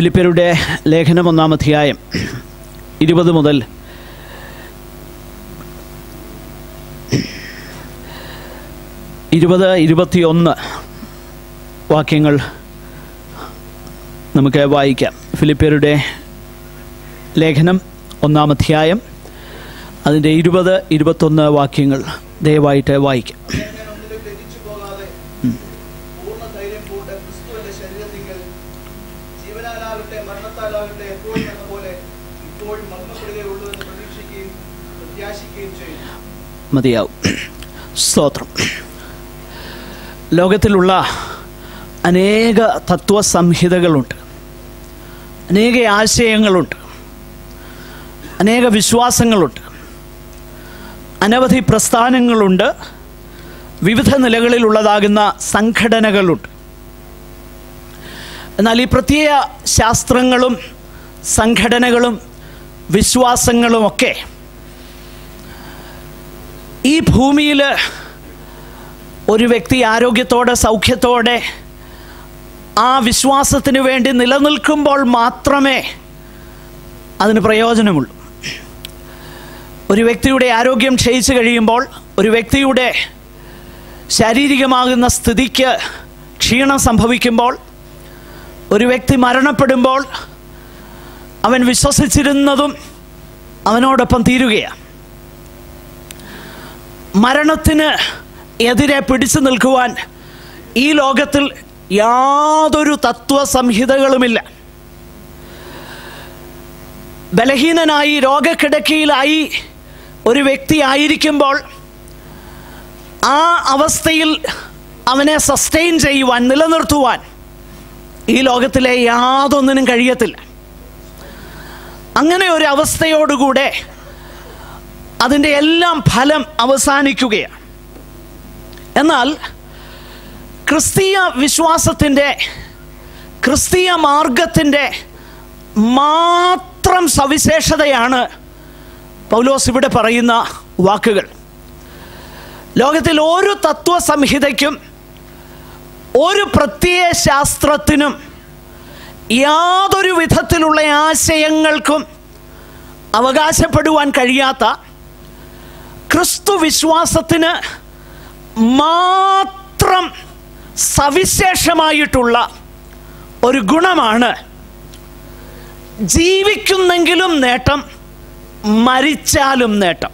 ഫിലിപ്പിയരുടെ ലേഖനം ഒന്നാം അധ്യായം ഇരുപത് മുതൽ ഇരുപത് ഇരുപത്തിയൊന്ന് വാക്യങ്ങൾ നമുക്ക് വായിക്കാം. ഫിലിപ്പിയരുടെ ലേഖനം ഒന്നാം അധ്യായം അതിന്റെ ഇരുപത് ഇരുപത്തൊന്ന് വാക്യങ്ങൾ ദയവായിട്ട് വായിക്കാം ഞാൻ ഒന്നിലും ലജിച്ചു പോകാതെ പൂർണ ധൈര്യം പൂണ്ട് ക്രിസ്തുവിന്റെ ശരീരത്തിങ്കൽ ജീവനാലാകട്ടെ മരണത്താലാകട്ടെ എപ്പോഴും എന്ന പോലെ ഇപ്പോഴും മരണപ്പെടുകയുള്ളൂ എന്ന് പ്രതീക്ഷിക്കുകയും പ്രത്യാശിക്കുകയും ചെയ്യുന്നു മതിയാവും. സ്തോത്രം. ലോകത്തിലുള്ള അനേക തത്വസംഹിതകളുണ്ട്. അനേക ആശയങ്ങളുണ്ട്. അനേക വിശ്വാസങ്ങളുണ്ട്. അനവധി പ്രസ്ഥാനങ്ങളുണ്ട്. വിവിധ നിലകളിലുള്ളതാകുന്ന സംഘടനകളുണ്ട്. എന്നാൽ ഈ പ്രത്യേക ശാസ്ത്രങ്ങളും സംഘടനകളും വിശ്വാസങ്ങളുമൊക്കെ ഈ ഭൂമിയിൽ ഒരു വ്യക്തി ആരോഗ്യത്തോടെ സൗഖ്യത്തോടെ ആ വിശ്വാസത്തിന് വേണ്ടി നിലനിൽക്കുമ്പോൾ മാത്രമേ അതിന് പ്രയോജനമുള്ളൂ. ഒരു വ്യക്തിയുടെ ആരോഗ്യം ക്ഷയിച്ചു കഴിയുമ്പോൾ ഒരു വ്യക്തിയുടെ ശാരീരികമാകുന്ന സ്ഥിതിക്ക് ക്ഷീണം സംഭവിക്കുമ്പോൾ ഒരു വ്യക്തി മരണപ്പെടുമ്പോൾ അവൻ വിശ്വസിച്ചിരുന്നതും അവനോടൊപ്പം തീരുകയാണ്. മരണത്തിന് എതിരെ പിടിച്ചു നിൽക്കുവാൻ ഈ ലോകത്തിൽ യാതൊരു തത്വസംഹിതകളുമില്ല. ബലഹീനനായി രോഗക്കിടക്കയിലായി ഒരു വ്യക്തി ആയിരിക്കുമ്പോൾ ആ അവസ്ഥയിൽ അവനെ സസ്റ്റെയിൻ ചെയ്യുവാൻ നിലനിർത്തുവാൻ ഈ ലോകത്തിലെ യാതൊന്നിനും കഴിയത്തില്ല. അങ്ങനെ ഒരു അവസ്ഥയോടുകൂടെ അതിന്റെ എല്ലാം ഫലം അവസാനിക്കുകയാണ്. എന്നാൽ ക്രിസ്തീയ വിശ്വാസത്തിന്റെ ക്രിസ്തീയ മാർഗത്തിന്റെ മാത്രം സവിശേഷതയാണ് പൗലോസ് ഇവിടെ പറയുന്ന വാക്കുകൾ. ലോകത്തിൽ ഒരു തത്വസംഹിതയ്ക്കും ഒരു പ്രത്യയ ശാസ്ത്രത്തിനും യാതൊരു വിധത്തിലുള്ള ആശയങ്ങൾക്കും അവകാശപ്പെടുവാൻ കഴിയാത്ത ക്രിസ്തു വിശ്വാസത്തിന് മാത്രം സവിശേഷമായിട്ടുള്ള ഒരു ഗുണമാണ് ജീവിക്കുന്നെങ്കിലും നേട്ടം മരിച്ചാലും നേട്ടം.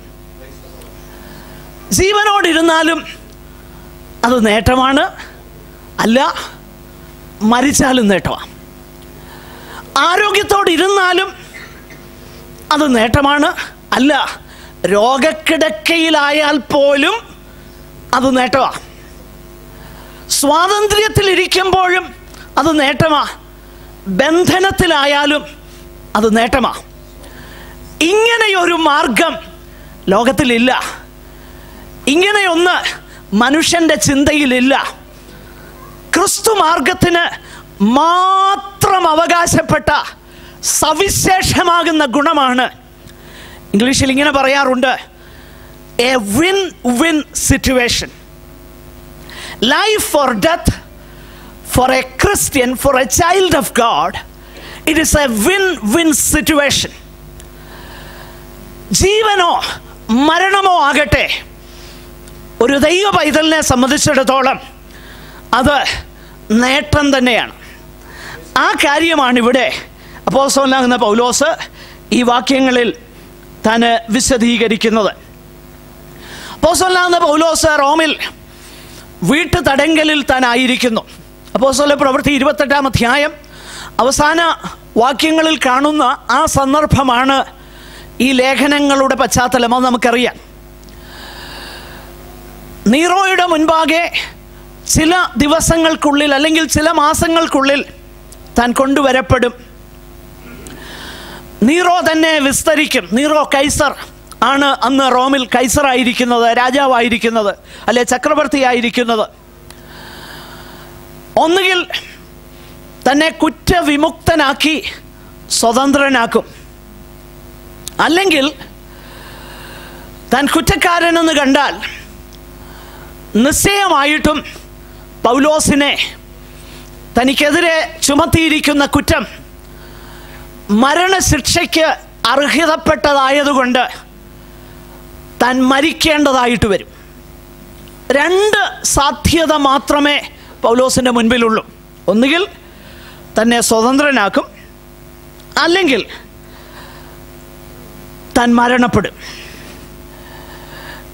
ജീവനോടിരുന്നാലും അത് നേട്ടമാണ് അല്ല മരിച്ചാലും നേട്ടമാണ്. ആരോഗ്യത്തോടിരുന്നാലും അത് നേട്ടമാണ് അല്ല രോഗക്കിടക്കയിലായാൽ പോലും അത് നേട്ടമാണ് സ്വാതന്ത്ര്യത്തിലിരിക്കുമ്പോഴും അത് നേട്ടമാ. ബന്ധനത്തിലായാലും അത് നേട്ടമാ. ഇങ്ങനെയൊരു മാർഗം ലോകത്തിലില്ല. ഇങ്ങനെയൊന്ന് മനുഷ്യന്റെ ചിന്തയിലില്ല. ക്രിസ്തു മാർഗത്തിന് മാത്രം അവകാശപ്പെട്ട സവിശേഷമാകുന്ന ഗുണമാണ് ഇംഗ്ലീഷിൽ ഇങ്ങനെ പറയാറുണ്ട് a win win situation life for death for a Christian for a child of God it is a win win situation ജീവനോ മരണമോ ആകട്ടെ ഒരു ദൈവ പൈതലിനെ സംബന്ധിച്ചിടത്തോളം അത് നേട്ടം തന്നെയാണ്. ആ കാര്യമാണ് ഇവിടെ അപ്പോസ്തലനാകുന്ന പൗലോസ് ഈ വാക്യങ്ങളിൽ താൻ വിശദീകരിക്കുന്നത്. അപ്പോസ്തലനാകുന്ന പൗലോസ് റോമിൽ വീട്ടു തടങ്കലിൽ തന്നായിരിക്കുന്നു ആയിരിക്കുന്നു അപ്പോസ്തല പ്രവൃത്തി ഇരുപത്തെട്ടാം അധ്യായം അവസാന വാക്യങ്ങളിൽ കാണുന്ന ആ സന്ദർഭമാണ് ഈ ലേഖനങ്ങളുടെ പശ്ചാത്തലം. അത് നമുക്കറിയാം. നീറോയുടെ മുൻപാകെ ചില ദിവസങ്ങൾക്കുള്ളിൽ അല്ലെങ്കിൽ ചില മാസങ്ങൾക്കുള്ളിൽ താൻ കൊണ്ടുവരപ്പെടും. നീറോ തന്നെ വിസ്തരിക്കും. നീറോ കൈസർ ആണ് അന്ന് റോമിൽ കൈസറായിരിക്കുന്നത് രാജാവായിരിക്കുന്നത് അല്ലെ ചക്രവർത്തിയായിരിക്കുന്നത്. ഒന്നുകിൽ തന്നെ കുറ്റവിമുക്തനാക്കി സ്വതന്ത്രനാക്കും. അല്ലെങ്കിൽ താൻ കുറ്റക്കാരനെന്ന് കണ്ടാൽ നിശ്ചയമായിട്ടും പൗലോസിനെ തനിക്കെതിരെ ചുമത്തിയിരിക്കുന്ന കുറ്റം മരണശിക്ഷയ്ക്ക് അർഹതപ്പെട്ടതായതുകൊണ്ട് താൻ മരിക്കേണ്ടതായിട്ട് വരും. രണ്ട് സാധ്യത മാത്രമേ പൗലോസിന്റെ മുൻപിലുള്ളൂ. ഒന്നുകിൽ തന്നെ സ്വതന്ത്രനാക്കും അല്ലെങ്കിൽ താൻ മരണപ്പെടും.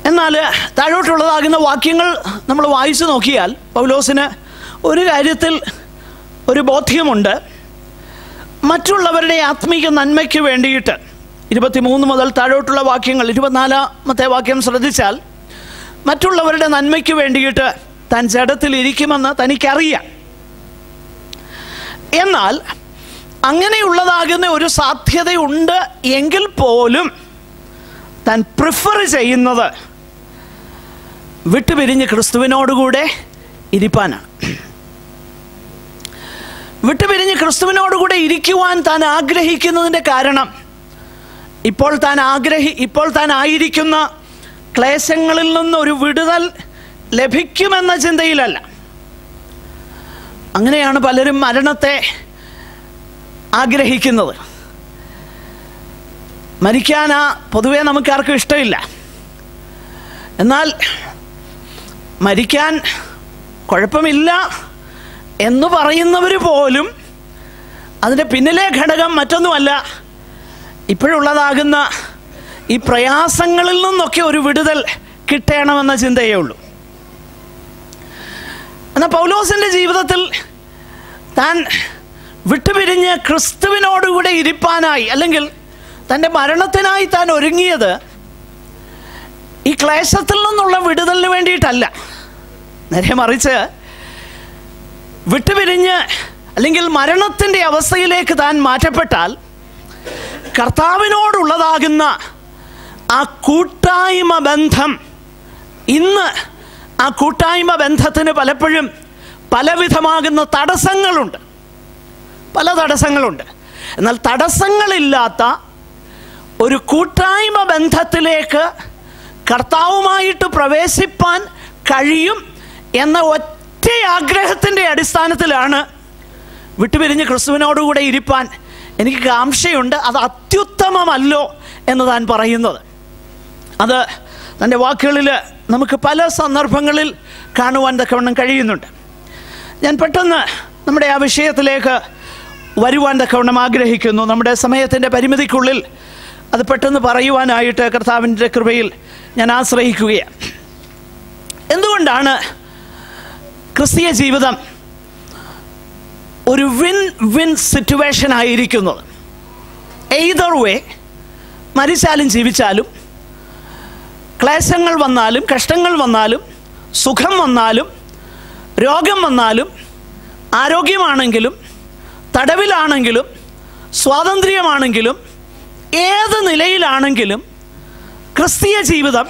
എന്നാൽ താഴോട്ടുള്ളതാകുന്ന വാക്യങ്ങൾ നമ്മൾ വായിച്ചു നോക്കിയാൽ പൗലോസിന് ഒരു കാര്യത്തിൽ ഒരു ബോധ്യമുണ്ട്. മറ്റുള്ളവരുടെ ആത്മീയ നന്മയ്ക്ക് വേണ്ടിയിട്ട്. ഇരുപത്തിമൂന്ന് മുതൽ താഴോട്ടുള്ള വാക്യങ്ങൾ ഇരുപത്തിനാലാമത്തെ വാക്യം ശ്രദ്ധിച്ചാൽ മറ്റുള്ളവരുടെ നന്മയ്ക്ക് വേണ്ടിയിട്ട് താൻ ജഡത്തിൽ ഇരിക്കുമെന്ന് തനിക്കറിയാം. എന്നാൽ അങ്ങനെയുള്ളതാകുന്ന ഒരു സാധ്യതയുണ്ട് എങ്കിൽ പോലും താൻ പ്രിഫർ ചെയ്യുന്നത് വിട്ടുപിരിഞ്ഞ് ക്രിസ്തുവിനോടുകൂടെ ഇരിപ്പാനാണ്. വിട്ടുപിരിഞ്ഞ് ക്രിസ്തുവിനോടുകൂടെ ഇരിക്കുവാൻ താൻ ആഗ്രഹിക്കുന്നതിന്റെ കാരണം. ഇപ്പോൾ താൻ ആഗ്രഹി ഇപ്പോൾ താൻ ആയിരിക്കുന്ന ക്ലേശങ്ങളിൽ നിന്നൊരു വിടുതൽ ലഭിക്കുമെന്ന ചിന്തയിലല്ല. അങ്ങനെയാണ് പലരും മരണത്തെ ആഗ്രഹിക്കുന്നത്. മരിക്കാനാ പൊതുവെ നമുക്കാർക്കും ഇഷ്ടമില്ല. എന്നാൽ മരിക്കാൻ കുഴപ്പമില്ല. എന്ന് പറയുന്നവർ പോലും അതിന്റെ പിന്നിലെ ഘടകം മറ്റൊന്നുമല്ല. ഇപ്പോഴുള്ളതാകുന്ന ഈ പ്രയാസങ്ങളിൽ നിന്നൊക്കെ ഒരു വിടുതൽ കിട്ടണമെന്ന ചിന്തയേ ഉള്ളൂ. എന്നാൽ പൗലോസിന്റെ ജീവിതത്തിൽ താൻ വിട്ടുപിരിഞ്ഞ് ക്രിസ്തുവിനോടുകൂടെ ഇരിപ്പാനായി അല്ലെങ്കിൽ തന്റെ മരണത്തിനായി താൻ ഒരുങ്ങിയത് ഈ ക്ലേശത്തിൽ നിന്നുള്ള വിടുതലിന് വേണ്ടിയിട്ടല്ല. നേരെ മറിച്ച് വിട്ടുപിരിഞ്ഞ് അല്ലെങ്കിൽ മരണത്തിന്റെ അവസ്ഥയിലേക്ക് താൻ മാറ്റപ്പെട്ടാൽ കർത്താവിനോടുള്ളതാകുന്ന ആ കൂട്ടായ്മ ബന്ധം ഇന്ന് ആ കൂട്ടായ്മ ബന്ധത്തിന് പലപ്പോഴും പലവിധമാകുന്ന തടസ്സങ്ങളുണ്ട്. പല തടസ്സങ്ങളുണ്ട്. എന്നാൽ തടസ്സങ്ങളില്ലാത്ത ഒരു കൂട്ടായ്മ ബന്ധത്തിലേക്ക് കർത്താവുമായിട്ട് പ്രവേശിപ്പാൻ കഴിയും എന്ന ഒറ്റ ആഗ്രഹത്തിന്റെ അടിസ്ഥാനത്തിലാണ് വിട്ടുപിരിഞ്ഞ് ക്രിസ്തുവിനോടുകൂടെ ഇരിപ്പാൻ എനിക്ക് കാംക്ഷയുണ്ട് അത് അത്യുത്തമമല്ലോ എന്ന് താൻ പറയുന്നത്. അത് തന്റെ വാക്കുകളിൽ നമുക്ക് പല സന്ദർഭങ്ങളിൽ കാണുവാൻ തക്കവണ്ണം കഴിയുന്നുണ്ട്. ഞാൻ പെട്ടെന്ന് നമ്മുടെ ആ വിഷയത്തിലേക്ക് വരുവാൻ തക്കവണ്ണം ആഗ്രഹിക്കുന്നു. നമ്മുടെ സമയത്തിന്റെ പരിമിതിക്കുള്ളിൽ അത് പെട്ടെന്ന് പറയുവാനായിട്ട് കർത്താവിന്റെ കൃപയിൽ ഞാൻ ആശ്രയിക്കുകയാണ്. എന്തുകൊണ്ടാണ് ക്രിസ്തീയ ജീവിതം ഒരു വിൻ വിൻ സിറ്റുവേഷൻ ആയിരിക്കുന്നത് എയ്തർ വേ മരിച്ചാലും ജീവിച്ചാലും ക്ലേശങ്ങൾ വന്നാലും കഷ്ടങ്ങൾ വന്നാലും സുഖം വന്നാലും രോഗം വന്നാലും ആരോഗ്യമാണെങ്കിലും തടവിലാണെങ്കിലും സ്വാതന്ത്ര്യമാണെങ്കിലും ഏത് നിലയിലാണെങ്കിലും ക്രിസ്തീയ ജീവിതം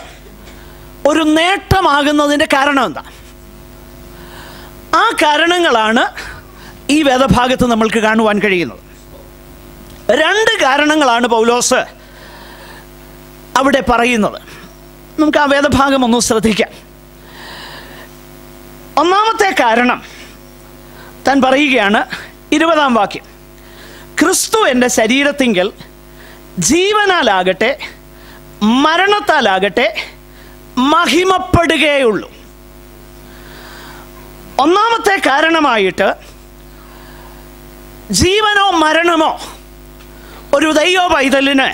ഒരു നേട്ടമാകുന്നതിന്റെ കാരണം എന്താ? ആ കാരണങ്ങളാണ് ഈ വേദഭാഗത്ത് നമ്മൾക്ക് കാണുവാൻ കഴിയുന്നത്. രണ്ട് കാരണങ്ങളാണ് പൗലോസ് അവിടെ പറയുന്നത്. നമുക്ക് ആ വേദഭാഗം ഒന്ന് ശ്രദ്ധിക്കാം. ഒന്നാമത്തെ കാരണം താൻ പറയുകയാണ് ഇരുപതാം വാക്യം. ക്രിസ്തു എന്റെ ശരീരത്തിങ്കിൽ ജീവനാലാകട്ടെ മരണത്താലാകട്ടെ മഹിമപ്പെടുകയുള്ളൂ. ഒന്നാമത്തെ കാരണമായിട്ട് ജീവനോ മരണമോ ഒരു ദൈവ പൈതലിന്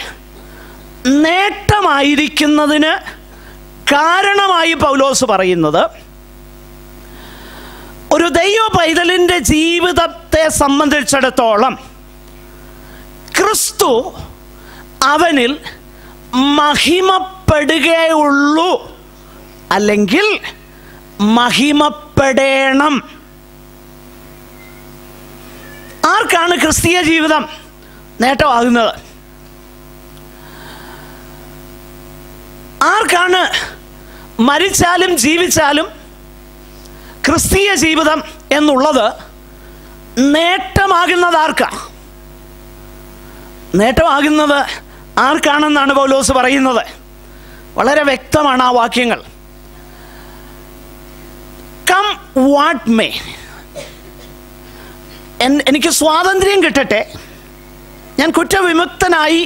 നേട്ടമായിരിക്കുന്നതിന് കാരണമായി പൗലോസ് പറയുന്നത് ഒരു ദൈവ പൈതലിന്റെ ജീവിതത്തെ സംബന്ധിച്ചിടത്തോളം ക്രിസ്തു അവനിൽ മഹിമപ്പെടുകയുള്ളൂ അല്ലെങ്കിൽ മഹിമപ്പെടേണം. ആർക്കാണ് ക്രിസ്തീയ ജീവിതം നേട്ടമാകുന്നത്? ആർക്കാണ് മരിച്ചാലും ജീവിച്ചാലും ക്രിസ്തീയ ജീവിതം എന്നുള്ളത് നേട്ടമാകുന്നത് ആർക്കാ? നേട്ടമാകുന്നത് ആർക്കാണെന്നാണ് പൗലോസ് പറയുന്നത്. വളരെ വ്യക്തമാണ് ആ വാക്യങ്ങൾ. Come what may? എനിക്ക് സ്വാതന്ത്ര്യം കിട്ടട്ടെ. ഞാൻ കുറ്റവിമുക്തനായി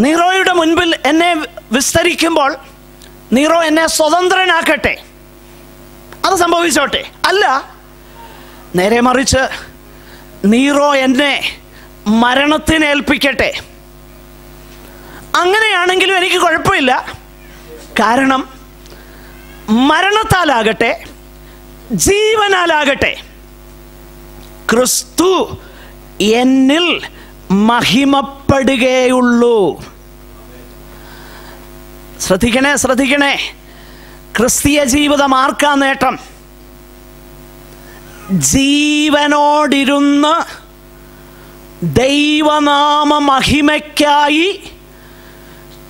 നീറോയുടെ മുൻപിൽ എന്നെ വിസ്തരിക്കുമ്പോൾ നീറോ എന്നെ സ്വതന്ത്രനാക്കട്ടെ. അത് സംഭവിച്ചോട്ടെ. അല്ല നേരെ മറിച്ച് നീറോ എന്നെ മരണത്തിനേൽപ്പിക്കട്ടെ അങ്ങനെയാണെങ്കിലും എനിക്ക് കുഴപ്പമില്ല. കാരണം മരണത്താലാകട്ടെ ജീവനാലാകട്ടെ. ക്രിസ്തു എന്നിൽ മഹിമപ്പെടുകയുള്ളൂ. ശ്രദ്ധിക്കണേ ശ്രദ്ധിക്കണേ. ക്രിസ്തീയ ജീവിതം ആർക്കാ നേട്ടം? ജീവനോടിരുന്ന് ദൈവനാമ മഹിമയ്ക്കായി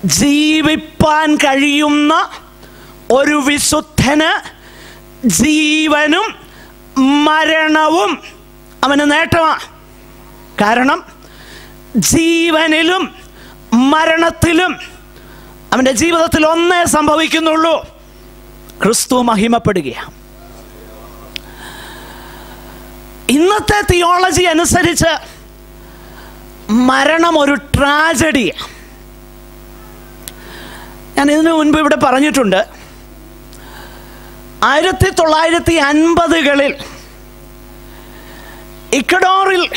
ജീവിപ്പാൻ കഴിയുന്ന ഒരു വിശുദ്ധന് ജീവനും മരണവും. അവന് നേട്ടമാണ് കാരണം ജീവനിലും മരണത്തിലും അവന്റെ ജീവിതത്തിൽ ഒന്നേ സംഭവിക്കുന്നുള്ളൂ. ക്രിസ്തു മഹിമപ്പെടുകയാണ് ഇന്നത്തെ തിയോളജി അനുസരിച്ച് മരണം ഒരു ട്രാജഡിയാണ് ഞാൻ ഇതിനു മുൻപ് ഇവിടെ പറഞ്ഞിട്ടുണ്ട്. ആയിരത്തി തൊള്ളായിരത്തി അൻപതുകളിൽ ഇക്കഡോറിൽ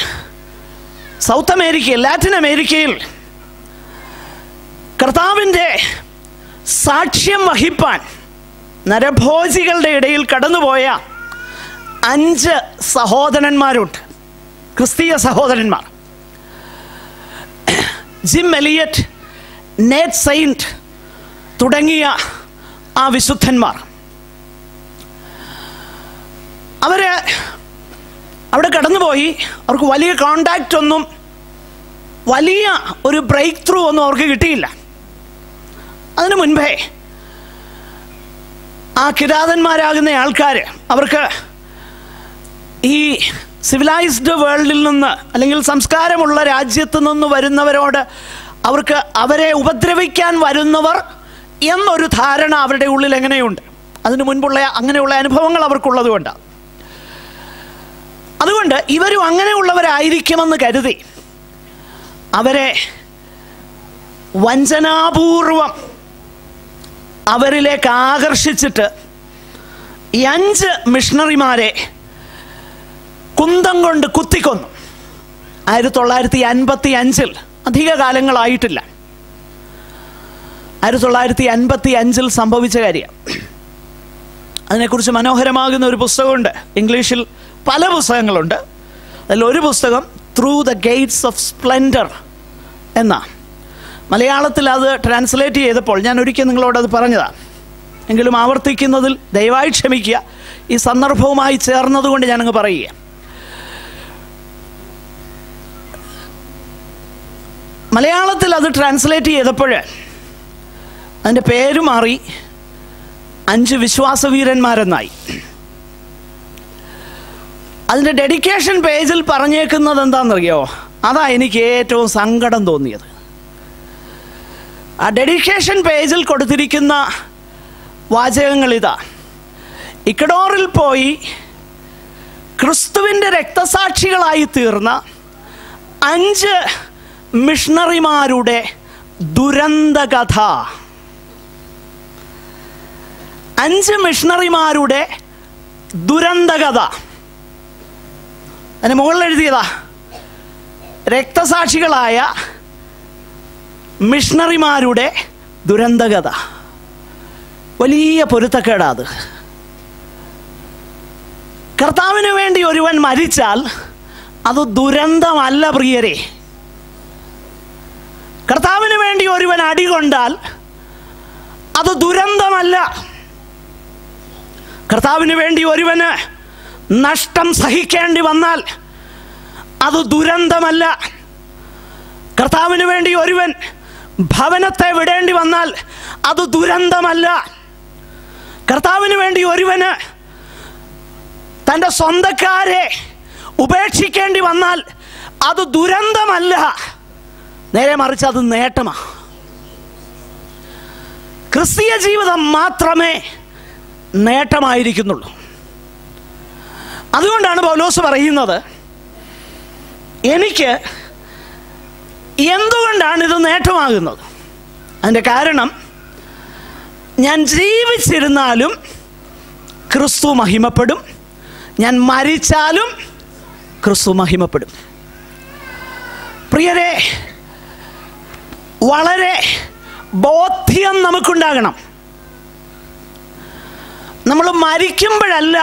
സൗത്ത് അമേരിക്കയിൽ ലാറ്റിൻ അമേരിക്കയിൽ കർത്താവിന്റെ സാക്ഷ്യം വഹിപ്പാൻ നരഭോജികളുടെ ഇടയിൽ കടന്നുപോയ അഞ്ച് സഹോദരന്മാരുണ്ട്. ക്രിസ്തീയ സഹോദരന്മാർ. ജിം എലിയറ്റ് നേറ്റ് സെയിന്റ് തുടങ്ങിയ ആ വിശുദ്ധന്മാർ. അവർ അവിടെ കടന്നുപോയി. അവർക്ക് വലിയ കോണ്ടാക്റ്റ് ഒന്നും വലിയ ഒരു ബ്രേക്ക് ത്രൂ ഒന്നും അവർക്ക് കിട്ടിയില്ല. അതിനു മുൻപേ ആ കിരാതന്മാരാകുന്ന ആൾക്കാർ അവർക്ക് ഈ സിവിലൈസ്ഡ് വേൾഡിൽ നിന്ന് അല്ലെങ്കിൽ സംസ്കാരമുള്ള രാജ്യത്തു നിന്ന് വരുന്നവരോട് അവർക്ക് അവരെ ഉപദ്രവിക്കാൻ വരുന്നവർ എന്നൊരു ധാരണ അവരുടെ ഉള്ളിൽ എങ്ങനെയുണ്ട്? അതിനു മുൻപുള്ള അങ്ങനെയുള്ള അനുഭവങ്ങൾ അവർക്കുള്ളത് കൊണ്ടാണ് അതുകൊണ്ട് ഇവരും അങ്ങനെയുള്ളവരായിരിക്കുമെന്ന് കരുതി. അവരെ വഞ്ചനാപൂർവം അവരിലേക്ക് ആകർഷിച്ചിട്ട് ഈ അഞ്ച് മിഷണറിമാരെ കുന്തം കൊണ്ട് കുത്തിക്കൊന്നു. ആയിരത്തി തൊള്ളായിരത്തി അൻപത്തി അഞ്ചിൽ അധിക കാലങ്ങളായിട്ടില്ല. ആയിരത്തി തൊള്ളായിരത്തി അൻപത്തി അഞ്ചിൽ സംഭവിച്ച കാര്യം. അതിനെക്കുറിച്ച് മനോഹരമാകുന്ന ഒരു പുസ്തകമുണ്ട്. ഇംഗ്ലീഷിൽ പല പുസ്തകങ്ങളുണ്ട്. അതിലൊരു പുസ്തകം through the gates of splendour എന്ന. മലയാളത്തിൽ അത് ട്രാൻസ്ലേറ്റ് ചെയ്തപ്പോൾ ഞാൻ ഒരിക്കൽ നിങ്ങളോട് അത് പറഞ്ഞതാണ് എങ്കിലും ആവർത്തിക്കുന്നതിൽ ദയവായി ക്ഷമിക്കുക. ഈ സന്ദർഭവുമായി ചേർന്നതുകൊണ്ട് ഞാനങ്ങ് പറയുക. മലയാളത്തിൽ അത് ട്രാൻസ്ലേറ്റ് ചെയ്തപ്പോൾ അതിന്റെ പേര് മാറി അഞ്ച് വിശ്വാസവീരന്മാരെന്നായി. അതിന്റെ ഡെഡിക്കേഷൻ പേജിൽ പറഞ്ഞേക്കുന്നത് എന്താണെന്നറിയോ? അതാ എനിക്ക് ഏറ്റവും സങ്കടം തോന്നിയത്. ആ ഡെഡിക്കേഷൻ പേജിൽ കൊടുത്തിരിക്കുന്ന വാചകങ്ങൾ ഇതാ. ഇക്കഡോറിൽ പോയി ക്രിസ്തുവിന്റെ രക്തസാക്ഷികളായി തീർന്ന അഞ്ച് മിഷണറിമാരുടെ ദുരന്തകഥ. അഞ്ച് മിഷണറിമാരുടെ ദുരന്തകഥ. അതിന് മുകളിൽ എഴുതിയതാ രക്തസാക്ഷികളായ മിഷണറിമാരുടെ ദുരന്തകഥ. വലിയ പൊരുത്തക്കേടാ അത്. കർത്താവിന് വേണ്ടി ഒരുവൻ മരിച്ചാൽ അത് ദുരന്തമല്ല പ്രിയരെ. കർത്താവിന് വേണ്ടി ഒരുവൻ അടി കൊണ്ടാൽ അത് ദുരന്തമല്ല. കർത്താവിന് വേണ്ടി ഒരുവന് നഷ്ടം സഹിക്കേണ്ടി വന്നാൽ അത് ദുരന്തമല്ല. കർത്താവിന് വേണ്ടി ഒരുവൻ ഭവനത്തെ വിടേണ്ടി വന്നാൽ അത് ദുരന്തമല്ല. കർത്താവിന് വേണ്ടി ഒരുവന് തന്റെ സ്വന്തക്കാരെ ഉപേക്ഷിക്കേണ്ടി വന്നാൽ അത് ദുരന്തമല്ല. നേരെ മറിച്ച് അത് നേട്ടമാണ് ക്രിസ്തീയ ജീവിതം മാത്രമേ നേട്ടമായിരിക്കുന്നുള്ളൂ. അതുകൊണ്ടാണ് പൗലോസ് പറയുന്നത് എനിക്ക് എന്തുകൊണ്ടാണ് ഇത് നേട്ടമാകുന്നത്? അതിന്റെ കാരണം ഞാൻ ജീവിച്ചിരുന്നാലും ക്രിസ്തു മഹിമപ്പെടും ഞാൻ മരിച്ചാലും ക്രിസ്തു മഹിമപ്പെടും. പ്രിയരെ വളരെ ബോധ്യം നമുക്കുണ്ടാകണം. നമ്മൾ മരിക്കുമ്പോഴല്ല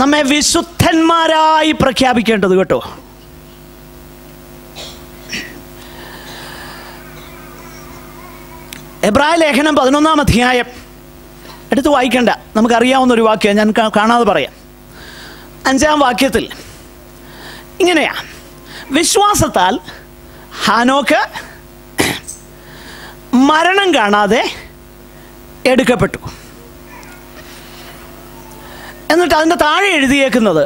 നമ്മെ വിശുദ്ധന്മാരായി പ്രഖ്യാപിക്കേണ്ടത് കേട്ടോ. എബ്രായ ലേഖനം പതിനൊന്നാം അധ്യായം. എടുത്ത് വായിക്കണ്ട. നമുക്കറിയാവുന്ന ഒരു വാക്യം ഞാൻ കാണാതെ പറയാം. അഞ്ചാം വാക്യത്തിൽ ഇങ്ങനെയാ. വിശ്വാസത്താൽ ഹാനോക്ക് മരണം കാണാതെ എടുക്കപ്പെട്ടു. എന്നിട്ട് അതിന്റെ താഴെ എഴുതിയേക്കുന്നത്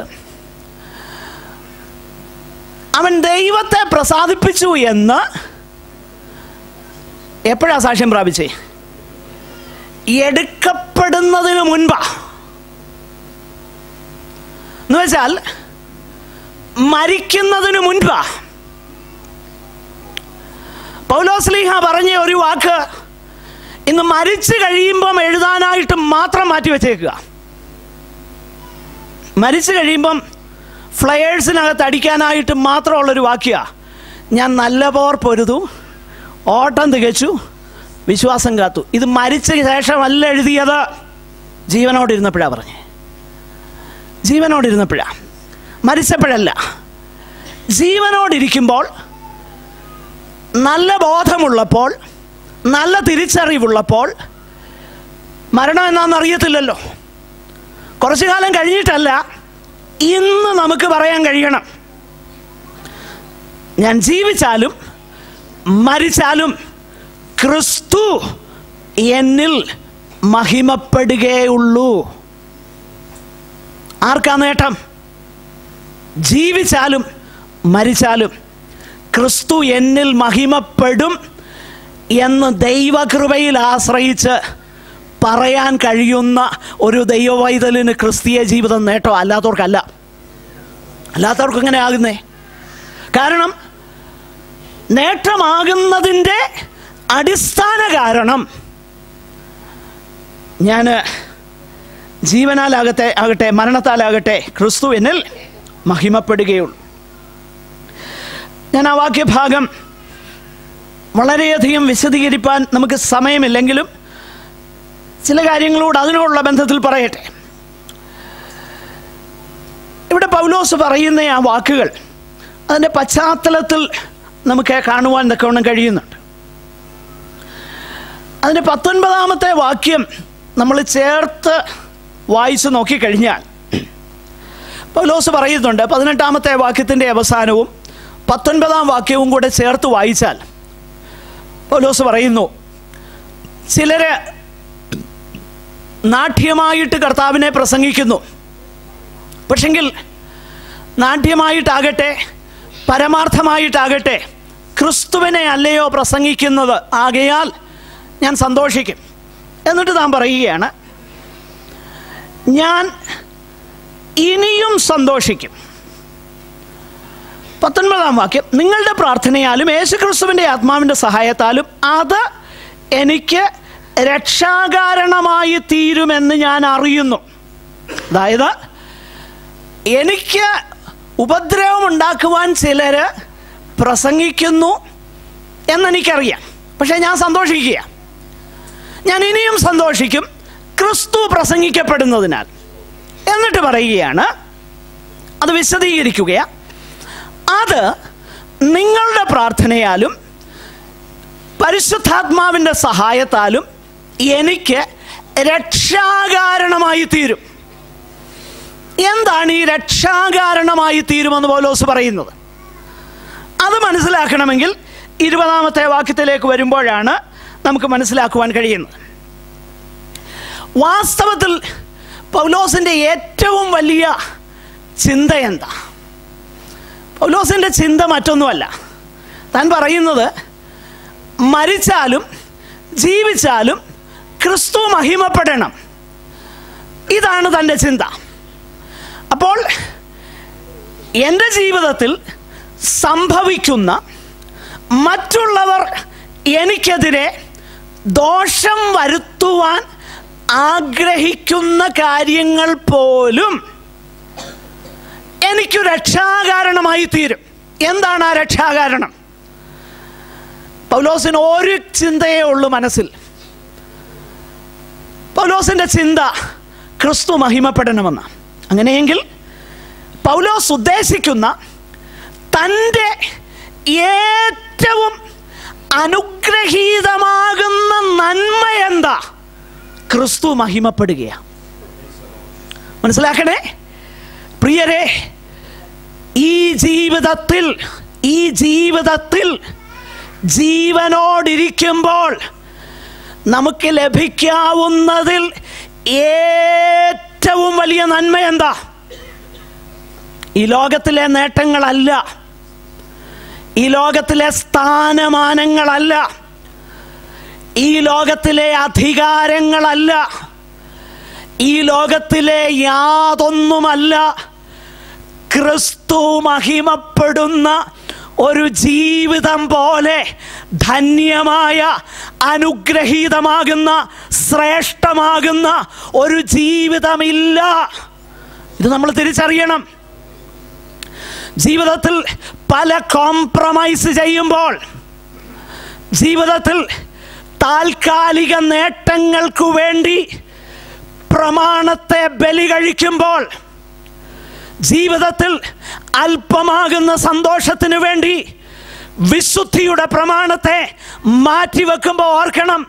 അവൻ ദൈവത്തെ പ്രസാദിപ്പിച്ചു എന്ന് എപ്പോഴാ സാക്ഷ്യം പ്രാപിച്ചേ? എടുക്കപ്പെടുന്നതിന് മുൻപാ. എന്ന് വെച്ചാൽ മരിക്കുന്നതിന് മുൻപാ. പൗലോസ്ലീഹ പറഞ്ഞ ഒരു വാക്ക് ഇന്ന് മരിച്ചു കഴിയുമ്പം എഴുതാനായിട്ട് മാത്രം മാറ്റി വെച്ചേക്കുക മരിച്ചു കഴിയുമ്പം ഫ്ലയേഴ്സിനകത്ത് അടിക്കാനായിട്ട് മാത്രമുള്ളൊരു വാക്യ. ഞാൻ നല്ല പോർ പൊരുതു ഓട്ടം തികച്ചു വിശ്വാസം കാത്തു. ഇത് മരിച്ച ശേഷമല്ല എഴുതിയത്. ജീവനോടിരുന്നപ്പോഴാണ് പറഞ്ഞേ. ജീവനോടിരുന്നപ്പോഴാണ് മരിച്ചപ്പോഴല്ല. ജീവനോടിരിക്കുമ്പോൾ നല്ല ബോധമുള്ളപ്പോൾ നല്ല തിരിച്ചറിവുള്ളപ്പോൾ മരണം എന്നാന്ന് അറിയത്തില്ലല്ലോ. കുറച്ചു കാലം കഴിഞ്ഞിട്ടല്ല ഇന്ന് നമുക്ക് പറയാൻ കഴിയണം. ഞാൻ ജീവിച്ചാലും മരിച്ചാലും ക്രിസ്തു എന്നിൽ മഹിമപ്പെടുകയുള്ളൂ. ആർക്കാ നേട്ടം? ജീവിച്ചാലും മരിച്ചാലും ക്രിസ്തു എന്നിൽ മഹിമപ്പെടും എന്ന് ദൈവകൃപയിൽ ആശ്രയിച്ച് പറയാൻ കഴിയുന്ന ഒരു ദൈവവൈതലിന് ക്രിസ്തീയ ജീവിതം നേട്ടം അല്ലാത്തവർക്കല്ല. അല്ലാത്തവർക്ക് എങ്ങനെ ആകുന്നേ? കാരണം നേട്ടമാകുന്നതിന്റെ അടിസ്ഥാന കാരണം ഞാൻ ജീവനാലാകട്ടെ ആകട്ടെ മരണത്താലാകട്ടെ ക്രിസ്തു എന്നിൽ മഹിമപ്പെടുകയുള്ളൂ. ഞാൻ ആ വാക്യഭാഗം വളരെയധികം വിശദീകരിപ്പാൻ നമുക്ക് സമയമില്ലെങ്കിലും ചില കാര്യങ്ങളോട് അതിനോടുള്ള ബന്ധത്തിൽ പറയട്ടെ. ഇവിടെ പൗലോസ് പറയുന്ന ആ വാക്കുകൾ അതിന്റെ പശ്ചാത്തലത്തിൽ നമുക്ക് കാണുവാൻ തക്കവണ്ണം കഴിയുന്നുണ്ട്. അതിന്റെ പത്തൊൻപതാമത്തെ വാക്യം നമ്മൾ ചേർത്ത് വായിച്ച് നോക്കിക്കഴിഞ്ഞാൽ പൗലോസ് പറയുന്നുണ്ട് പതിനെട്ടാമത്തെ വാക്യത്തിന്റെ അവസാനവും പത്തൊൻപതാം വാക്യവും കൂടെ ചേർത്ത് വായിച്ചാൽ പൗലോസ് പറയുന്നു ചിലര് നാട്യമായിട്ട് കർത്താവിനെ പ്രസംഗിക്കുന്നു. പക്ഷെങ്കിൽ നാട്യമായിട്ടാകട്ടെ പരമാർത്ഥമായിട്ടാകട്ടെ ക്രിസ്തുവിനെ അല്ലയോ പ്രസംഗിക്കുന്നത് ആകയാൽ ഞാൻ സന്തോഷിക്കും. എന്നിട്ട് താൻ പറയുകയാണ് ഞാൻ ഇനിയും സന്തോഷിക്കും. പത്തൊൻപതാം വാക്യം നിങ്ങളുടെ പ്രാർത്ഥനയാലും യേശുക്രിസ്തുവിന്റെ ആത്മാവിന്റെ സഹായത്താലും അത് എനിക്ക് രക്ഷാകാരണമായി തീരുമെന്ന് ഞാൻ അറിയുന്നു. അതായത് എനിക്ക് ഉപദ്രവം ഉണ്ടാക്കുവാൻ ചിലർ പ്രസംഗിക്കുന്നു എന്നെനിക്കറിയാം. പക്ഷേ ഞാൻ സന്തോഷിക്കുക. ഞാൻ ഇനിയും സന്തോഷിക്കും ക്രിസ്തു പ്രസംഗിക്കപ്പെടുന്നതിനാൽ. എന്നിട്ട് പറയുകയാണ് അത് വിശദീകരിക്കുകയാണ് അത് നിങ്ങളുടെ പ്രാർത്ഥനയാലും പരിശുദ്ധാത്മാവിന്റെ സഹായത്താലും എനിക്ക് രക്ഷാകാരണമായി തീരും. എന്താണ് ഈ രക്ഷാകാരണമായി തീരുമെന്ന് പോലോസ് പറയുന്നത്? അത് മനസ്സിലാക്കണമെങ്കിൽ ഇരുപതാമത്തെ വാക്യത്തിലേക്ക് വരുമ്പോഴാണ് നമുക്ക് മനസ്സിലാക്കുവാൻ കഴിയുന്നത്. വാസ്തവത്തിൽ പൗലോസിന്റെ ഏറ്റവും വലിയ ചിന്ത എന്താ? പൗലോസിന്റെ ചിന്ത മറ്റൊന്നുമല്ല. താൻ പറയുന്നത് മരിച്ചാലും ജീവിച്ചാലും ക്രിസ്തു മഹിമപ്പെടണം. ഇതാണ് തന്റെ ചിന്ത. അപ്പോൾ എന്റെ ജീവിതത്തിൽ സംഭവിക്കുന്ന മറ്റുള്ളവർ എനിക്കെതിരെ ദോഷം വരുത്തുവാൻ ആഗ്രഹിക്കുന്ന കാര്യങ്ങൾ പോലും എനിക്ക് രക്ഷാകാരണമായി തീരും. എന്താണ് ആ രക്ഷാകാരണം? പൗലോസിന് ഒരു ചിന്തയേ ഉള്ളൂ മനസ്സിൽ. പൗലോസിന്റെ ചിന്ത ക്രിസ്തു മഹിമപ്പെടണമെന്ന്. അങ്ങനെയെങ്കിൽ പൗലോസ് ഉദ്ദേശിക്കുന്ന തന്റെ ഏറ്റവും അനുഗ്രഹീതമാകുന്ന നന്മ എന്താ? ക്രിസ്തു മഹിമപ്പെടുകയാണ്. മനസ്സിലാക്കണേ? പ്രിയരെ ഈ ജീവിതത്തിൽ ഈ ജീവിതത്തിൽ ജീവനോടിരിക്കുമ്പോൾ നമുക്ക് ലഭിക്കാവുന്നതിൽ ഏറ്റവും വലിയ നന്മ എന്താ? ഈ ലോകത്തിലെ നേട്ടങ്ങളല്ല. ഈ ലോകത്തിലെ സ്ഥാനമാനങ്ങളല്ല. ഈ ലോകത്തിലെ അധികാരങ്ങളല്ല. ഈ ലോകത്തിലെ യാതൊന്നുമല്ല. ക്രിസ്തു മഹിമപ്പെടുന്ന ഒരു ജീവിതം പോലെ ധന്യമായ അനുഗ്രഹീതമാകുന്ന ശ്രേഷ്ഠമാകുന്ന ഒരു ജീവിതമില്ല. ഇത് നമ്മൾ തിരിച്ചറിയണം. ജീവിതത്തിൽ പല കോംപ്രമൈസ് ചെയ്യുമ്പോൾ ജീവിതത്തിൽ താൽക്കാലിക നേട്ടങ്ങൾക്കു വേണ്ടി പ്രമാണത്തെ ബലി കഴിക്കുമ്പോൾ ജീവിതത്തിൽ അല്പമാകുന്ന സന്തോഷത്തിന് വേണ്ടി വിശുദ്ധിയുടെ പ്രമാണത്തെ മാറ്റിവെക്കുമ്പോൾ ഓർക്കണം.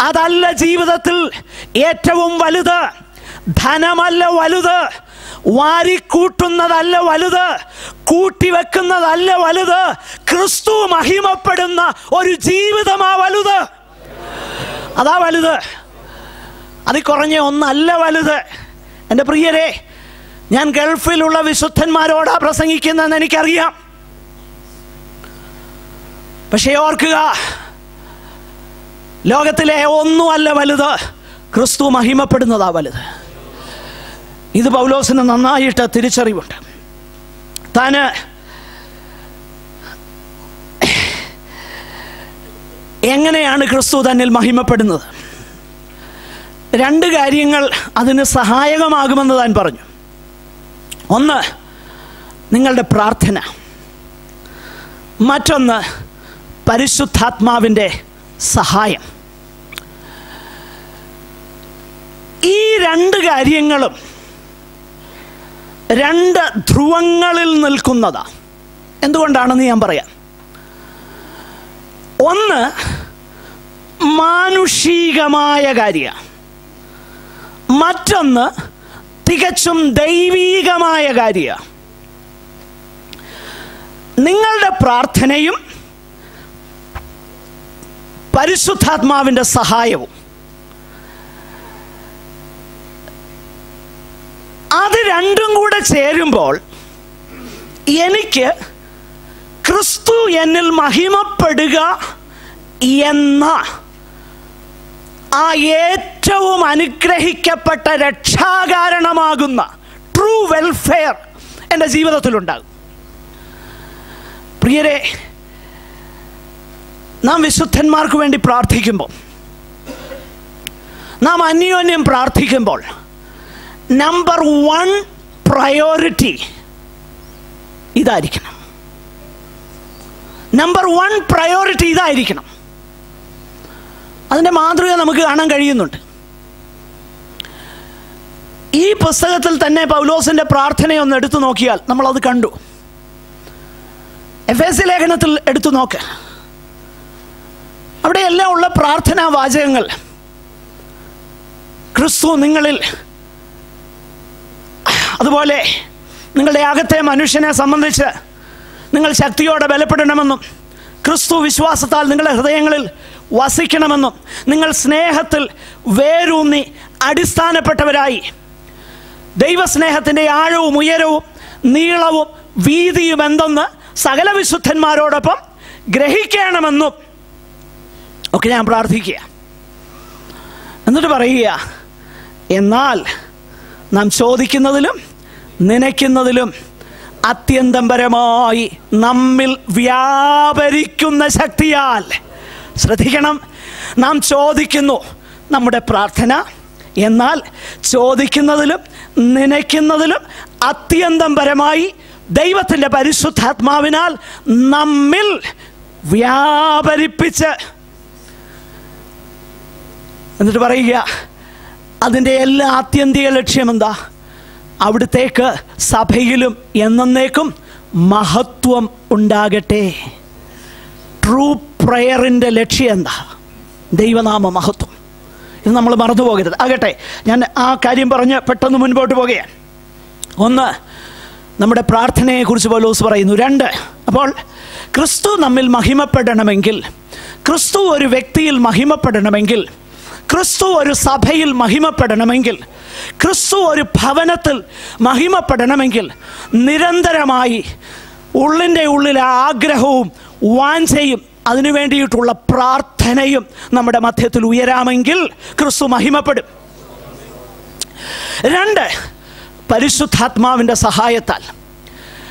അതല്ല ജീവിതത്തിൽ ഏറ്റവും വലുത്. ധനമല്ല വലുത്. വാരിക്കൂട്ടുന്നതല്ല വലുത്. കൂട്ടിവെക്കുന്നതല്ല വലുത്. ക്രിസ്തു മഹിമപ്പെടുന്ന ഒരു ജീവിതമാ വലുത്. അതാ വലുത്. അതി കുറഞ്ഞ ഒന്നല്ല വലുത്. എന്റെ പ്രിയരെ ഞാൻ ഗൾഫിലുള്ള വിശുദ്ധന്മാരോടാ പ്രസംഗിക്കുന്നതെന്ന് എനിക്കറിയാം. പക്ഷേ ഓർക്കുക ലോകത്തിലെ ഒന്നുമല്ല വലുത് ക്രിസ്തു മഹിമപ്പെടുന്നതാ വലുത്. ഇത് പൗലോസിന് നന്നായിട്ട് തിരിച്ചറിവുണ്ട്. താന് എങ്ങനെയാണ് ക്രിസ്തു തന്നിൽ മഹിമപ്പെടുന്നത്? രണ്ട് കാര്യങ്ങൾ അതിന് സഹായകമാകുമെന്ന് താൻ പറഞ്ഞു. ഒന്ന് നിങ്ങളുടെ പ്രാർത്ഥന. മറ്റൊന്ന് പരിശുദ്ധാത്മാവിന്റെ സഹായം. ഈ രണ്ട് കാര്യങ്ങളും രണ്ട് ധ്രുവങ്ങളിൽ നിൽക്കുന്നതാ. എന്തുകൊണ്ടാണെന്ന് ഞാൻ പറയാം. ഒന്ന് മാനുഷികമായ കാര്യമാണ് മറ്റൊന്ന് തികച്ചും ദൈവീകമായ കാര്യമാണ് നിങ്ങളുടെ പ്രാർത്ഥനയും പരിശുദ്ധാത്മാവിന്റെ സഹായവും. അത് രണ്ടും കൂടെ ചേരുമ്പോൾ എനിക്ക് ക്രിസ്തു എന്നിൽ മഹിമപ്പെടുക എന്ന ആ ഏറ്റവും അനുഗ്രഹിക്കപ്പെട്ട രക്ഷാകാരണമാകുന്ന ട്രൂ വെൽഫെയർ എന്റെ ജീവിതത്തിലുണ്ടാകും. പ്രിയരെ നാം വിശുദ്ധന്മാർക്ക് വേണ്ടി പ്രാർത്ഥിക്കുമ്പോൾ നാം അന്യോന്യം പ്രാർത്ഥിക്കുമ്പോൾ നമ്പർ വൺ പ്രയോറിറ്റി ഇതായിരിക്കണം. നമ്പർ വൺ പ്രയോറിറ്റി ഇതായിരിക്കണം. അതിന്റെ മാതൃക നമുക്ക് കാണാൻ കഴിയുന്നുണ്ട്. ഈ പുസ്തകത്തിൽ തന്നെ പൗലോസിന്റെ പ്രാർത്ഥനയൊന്ന് എടുത്തു നോക്കിയാൽ നമ്മളത് കണ്ടു. എഫ് എസ് ലേഖനത്തിൽ എടുത്തു നോക്ക്. അവിടെയെല്ലാം ഉള്ള പ്രാർത്ഥനാ വാചകങ്ങൾ. ക്രിസ്തു നിങ്ങളിൽ അതുപോലെ നിങ്ങളുടെ അകത്തെ മനുഷ്യനെ സംബന്ധിച്ച് നിങ്ങൾ ശക്തിയോടെ ബലപ്പെടണമെന്നും ക്രിസ്തു വിശ്വാസത്താൽ നിങ്ങളുടെ ഹൃദയങ്ങളിൽ വസിക്കണമെന്നും നിങ്ങൾ സ്നേഹത്തിൽ വേരൂന്നി അടിസ്ഥാനപ്പെട്ടവരായി. ദൈവസ്നേഹത്തിന്റെ ആഴവും ഉയരവും നീളവും വീതിയും എന്തെന്ന് സകല വിശുദ്ധന്മാരോടൊപ്പം ഗ്രഹിക്കണമെന്നും ഒക്കെ ഞാൻ പ്രാർത്ഥിക്കുക. എന്നിട്ട് പറയുക എന്നാൽ നാം ചോദിക്കുന്നതിലും നനയ്ക്കുന്നതിലും അത്യന്തപരമായി നമ്മിൽ വ്യാപരിക്കുന്ന ശക്തിയാൽ ശ്രദ്ധിക്കണം. നാം ചോദിക്കുന്നു നമ്മുടെ പ്രാർത്ഥന. എന്നാൽ ചോദിക്കുന്നതിലും നനയ്ക്കുന്നതിലും അത്യന്തം പരമായി ദൈവത്തിന്റെ പരിശുദ്ധാത്മാവിനാൽ നമ്മിൽ വ്യാപരിപ്പിച്ച് എന്നിട്ട് പറയുക അതിന്റെ എല്ലാ ആത്യന്തിക ലക്ഷ്യം എന്താ? അവിടുത്തേക്ക് സഭയിലും എന്നേക്കും മഹത്വം ഉണ്ടാകട്ടെ. ട്രൂ പ്രയറിന്റെ ലക്ഷ്യം എന്താ? ദൈവനാമ മഹത്വം. ഇത് നമ്മൾ മറന്നു പോകരുത്. ആകട്ടെ ഞാൻ ആ കാര്യം പറഞ്ഞ് പെട്ടെന്ന് മുൻപോട്ട് പോകുകയാണ്. ഒന്ന് നമ്മുടെ പ്രാർത്ഥനയെക്കുറിച്ച് പൗലോസ് പറയുന്നു. രണ്ട് അപ്പോൾ ക്രിസ്തു നമ്മിൽ മഹിമപ്പെടണമെങ്കിൽ ക്രിസ്തു ഒരു വ്യക്തിയിൽ മഹിമപ്പെടണമെങ്കിൽ ക്രിസ്തു ഒരു സഭയിൽ മഹിമപ്പെടണമെങ്കിൽ ക്രിസ്തു ഒരു ഭവനത്തിൽ മഹിമപ്പെടണമെങ്കിൽ നിരന്തരമായി ഉള്ളിന്റെ ഉള്ളിലെ ആഗ്രഹവും വാഞ്ചയും അതിനു വേണ്ടിയിട്ടുള്ള പ്രാർത്ഥനയും നമ്മുടെ മധ്യത്തിൽ ഉയരാമെങ്കിൽ ക്രിസ്തു മഹിമപ്പെടും. രണ്ട് പരിശുദ്ധാത്മാവിന്റെ സഹായത്താൽ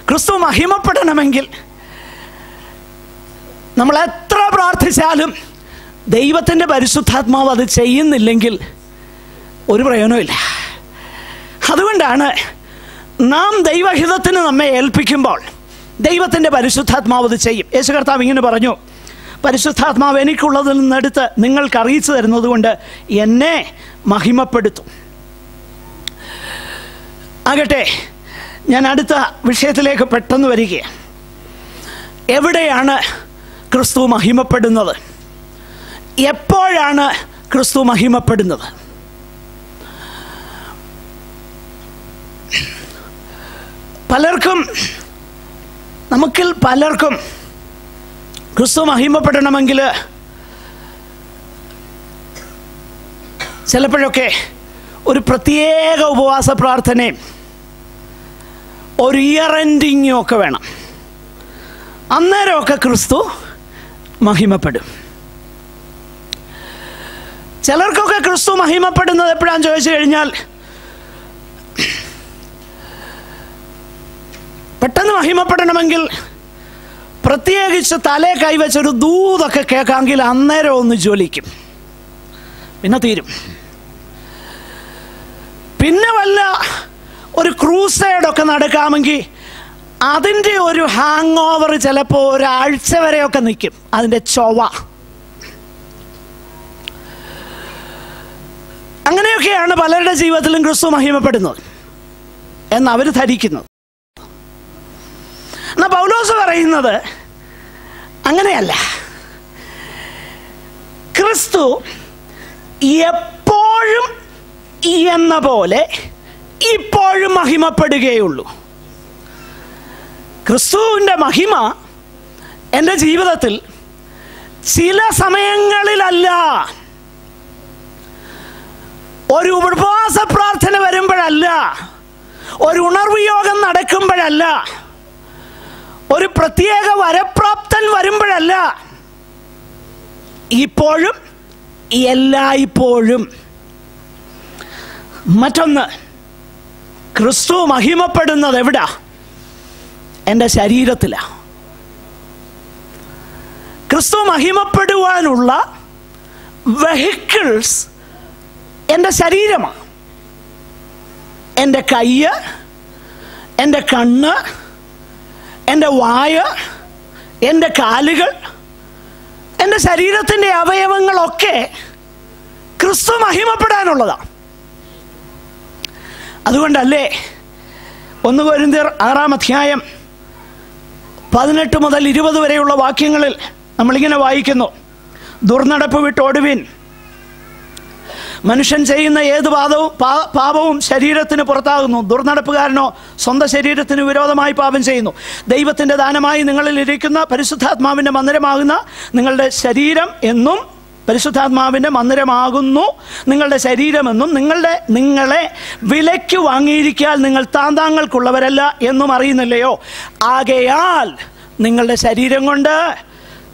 ക്രിസ്തു മഹിമപ്പെടണമെങ്കിൽ നമ്മൾ എത്ര പ്രാർത്ഥിച്ചാലും ദൈവത്തിന്റെ പരിശുദ്ധാത്മാവ് അത് ചെയ്യുന്നില്ലെങ്കിൽ ഒരു പ്രയോജനമില്ല അതുകൊണ്ടാണ് നാം ദൈവഹിതത്തിന് നമ്മെ ഏൽപ്പിക്കുമ്പോൾ ദൈവത്തിന്റെ പരിശുദ്ധാത്മാവ് അത് ചെയ്യും. യേശു കർത്താവ് ഇങ്ങനെ പറഞ്ഞു പരിശുദ്ധാത്മാവ് എനിക്കുള്ളതിൽ നിന്നെടുത്ത് നിങ്ങൾക്ക് അറിയിച്ചു തരുന്നത് കൊണ്ട് എന്നെ മഹിമപ്പെടുത്തും. ആകട്ടെ ഞാൻ അടുത്ത വിഷയത്തിലേക്ക് പെട്ടെന്ന് വരികയാണ്. എവിടെയാണ് ക്രിസ്തു മഹിമപ്പെടുന്നത്? എപ്പോഴാണ് ക്രിസ്തു മഹിമപ്പെടുന്നത്? പലർക്കും നമുക്കിൽ പലർക്കും ക്രിസ്തു മഹിമപ്പെടണമെങ്കിൽ ചിലപ്പോഴൊക്കെ ഒരു പ്രത്യേക ഉപവാസ പ്രാർത്ഥനയും ഒരു ഇയർ എൻഡിങ്ങും ഒക്കെ വേണം. അന്നേരമൊക്കെ ക്രിസ്തു മഹിമപ്പെടും. ചിലർക്കൊക്കെ ക്രിസ്തു മഹിമപ്പെടുന്നത് എപ്പോഴാന്ന് ചോദിച്ചു കഴിഞ്ഞാൽ പെട്ടെന്ന് മഹിമപ്പെടണമെങ്കിൽ പ്രത്യേകിച്ച് തലേ കൈവച്ചൊരു ദൂതൊക്കെ കേൾക്കാമെങ്കിൽ അന്നേരം ഒന്ന് ജ്വലിക്കും. പിന്നെ തീരും. പിന്നെ വല്ല ഒരു ക്രൂസൈഡൊക്കെ നടക്കാമെങ്കിൽ അതിന്റെ ഒരു ഹാങ് ഓവർ ചിലപ്പോൾ ഒരാഴ്ച വരെയൊക്കെ നിൽക്കും. അതിന്റെ ചൊവ അങ്ങനെയൊക്കെയാണ് പലരുടെ ജീവിതത്തിലും ക്രിസ്തു മഹിമപ്പെടുന്നത്. എന്നവർ ധരിക്കുന്നത് എന്നാൽ പൗലോസ് പറയുന്നത്? അങ്ങനെയല്ല. ക്രിസ്തു എപ്പോഴും എന്ന പോലെ ഇപ്പോഴും മഹിമപ്പെടുകയുള്ളൂ. ക്രിസ്തുവിന്റെ മഹിമ എന്റെ ജീവിതത്തിൽ ചില സമയങ്ങളിലല്ല. ഒരു ഉപവാസ പ്രാർത്ഥന വരുമ്പോഴല്ല. ഒരു ഉണർവിയോഗം നടക്കുമ്പോഴല്ല. ഒരു പ്രത്യേക വരപ്രാപ്തൻ വരുമ്പോഴല്ല. ഇപ്പോഴും എല്ലായ്പ്പോഴും. മറ്റൊന്ന് ക്രിസ്തു മഹിമപ്പെടുന്നത് എവിടാ? എന്റെ ശരീരത്തിലാ. ക്രിസ്തു മഹിമപ്പെടുവാനുള്ള വെഹിക്കിൾസ് എന്റെ ശരീരമാണ് എന്റെ കയ്യ് എന്റെ കണ്ണ് എന്റെ വായ എന്റെ കാലുകൾ എന്റെ ശരീരത്തിന്റെ അവയവങ്ങളൊക്കെ ക്രിസ്തു മഹിമപ്പെടാനുള്ളതാണ് അതുകൊണ്ടല്ലേ ഒന്ന് കൊരിന്തിയർ ആറാം അധ്യായം പതിനെട്ട് മുതൽ ഇരുപത് വരെയുള്ള വാക്യങ്ങളിൽ നമ്മളിങ്ങനെ വായിക്കുന്നു. ദുർനടപ്പ് വിട്ടോടുവിൻ. മനുഷ്യൻ ചെയ്യുന്ന ഏത് പാദവും പാപവും ശരീരത്തിന് പുറത്താകുന്നു. ദുർനടപ്പുകാരനോ സ്വന്തം ശരീരത്തിന് വിരോധമായി പാപം ചെയ്യുന്നു. ദൈവത്തിന്റെ ദാനമായി നിങ്ങളിൽ ഇരിക്കുന്ന പരിശുദ്ധാത്മാവിന്റെ മന്ദിരമാകുന്ന നിങ്ങളുടെ ശരീരം എന്നും പരിശുദ്ധാത്മാവിന്റെ മന്ദിരമാകുന്നു. നിങ്ങളുടെ ശരീരമെന്നും നിങ്ങളുടെ നിങ്ങളെ വിലയ്ക്ക് വാങ്ങിയിരിക്കാൻ നിങ്ങൾ താന്താങ്ങൾക്കുള്ളവരല്ല എന്നും അറിയുന്നില്ലയോ? ആകയാൽ നിങ്ങളുടെ ശരീരം കൊണ്ട്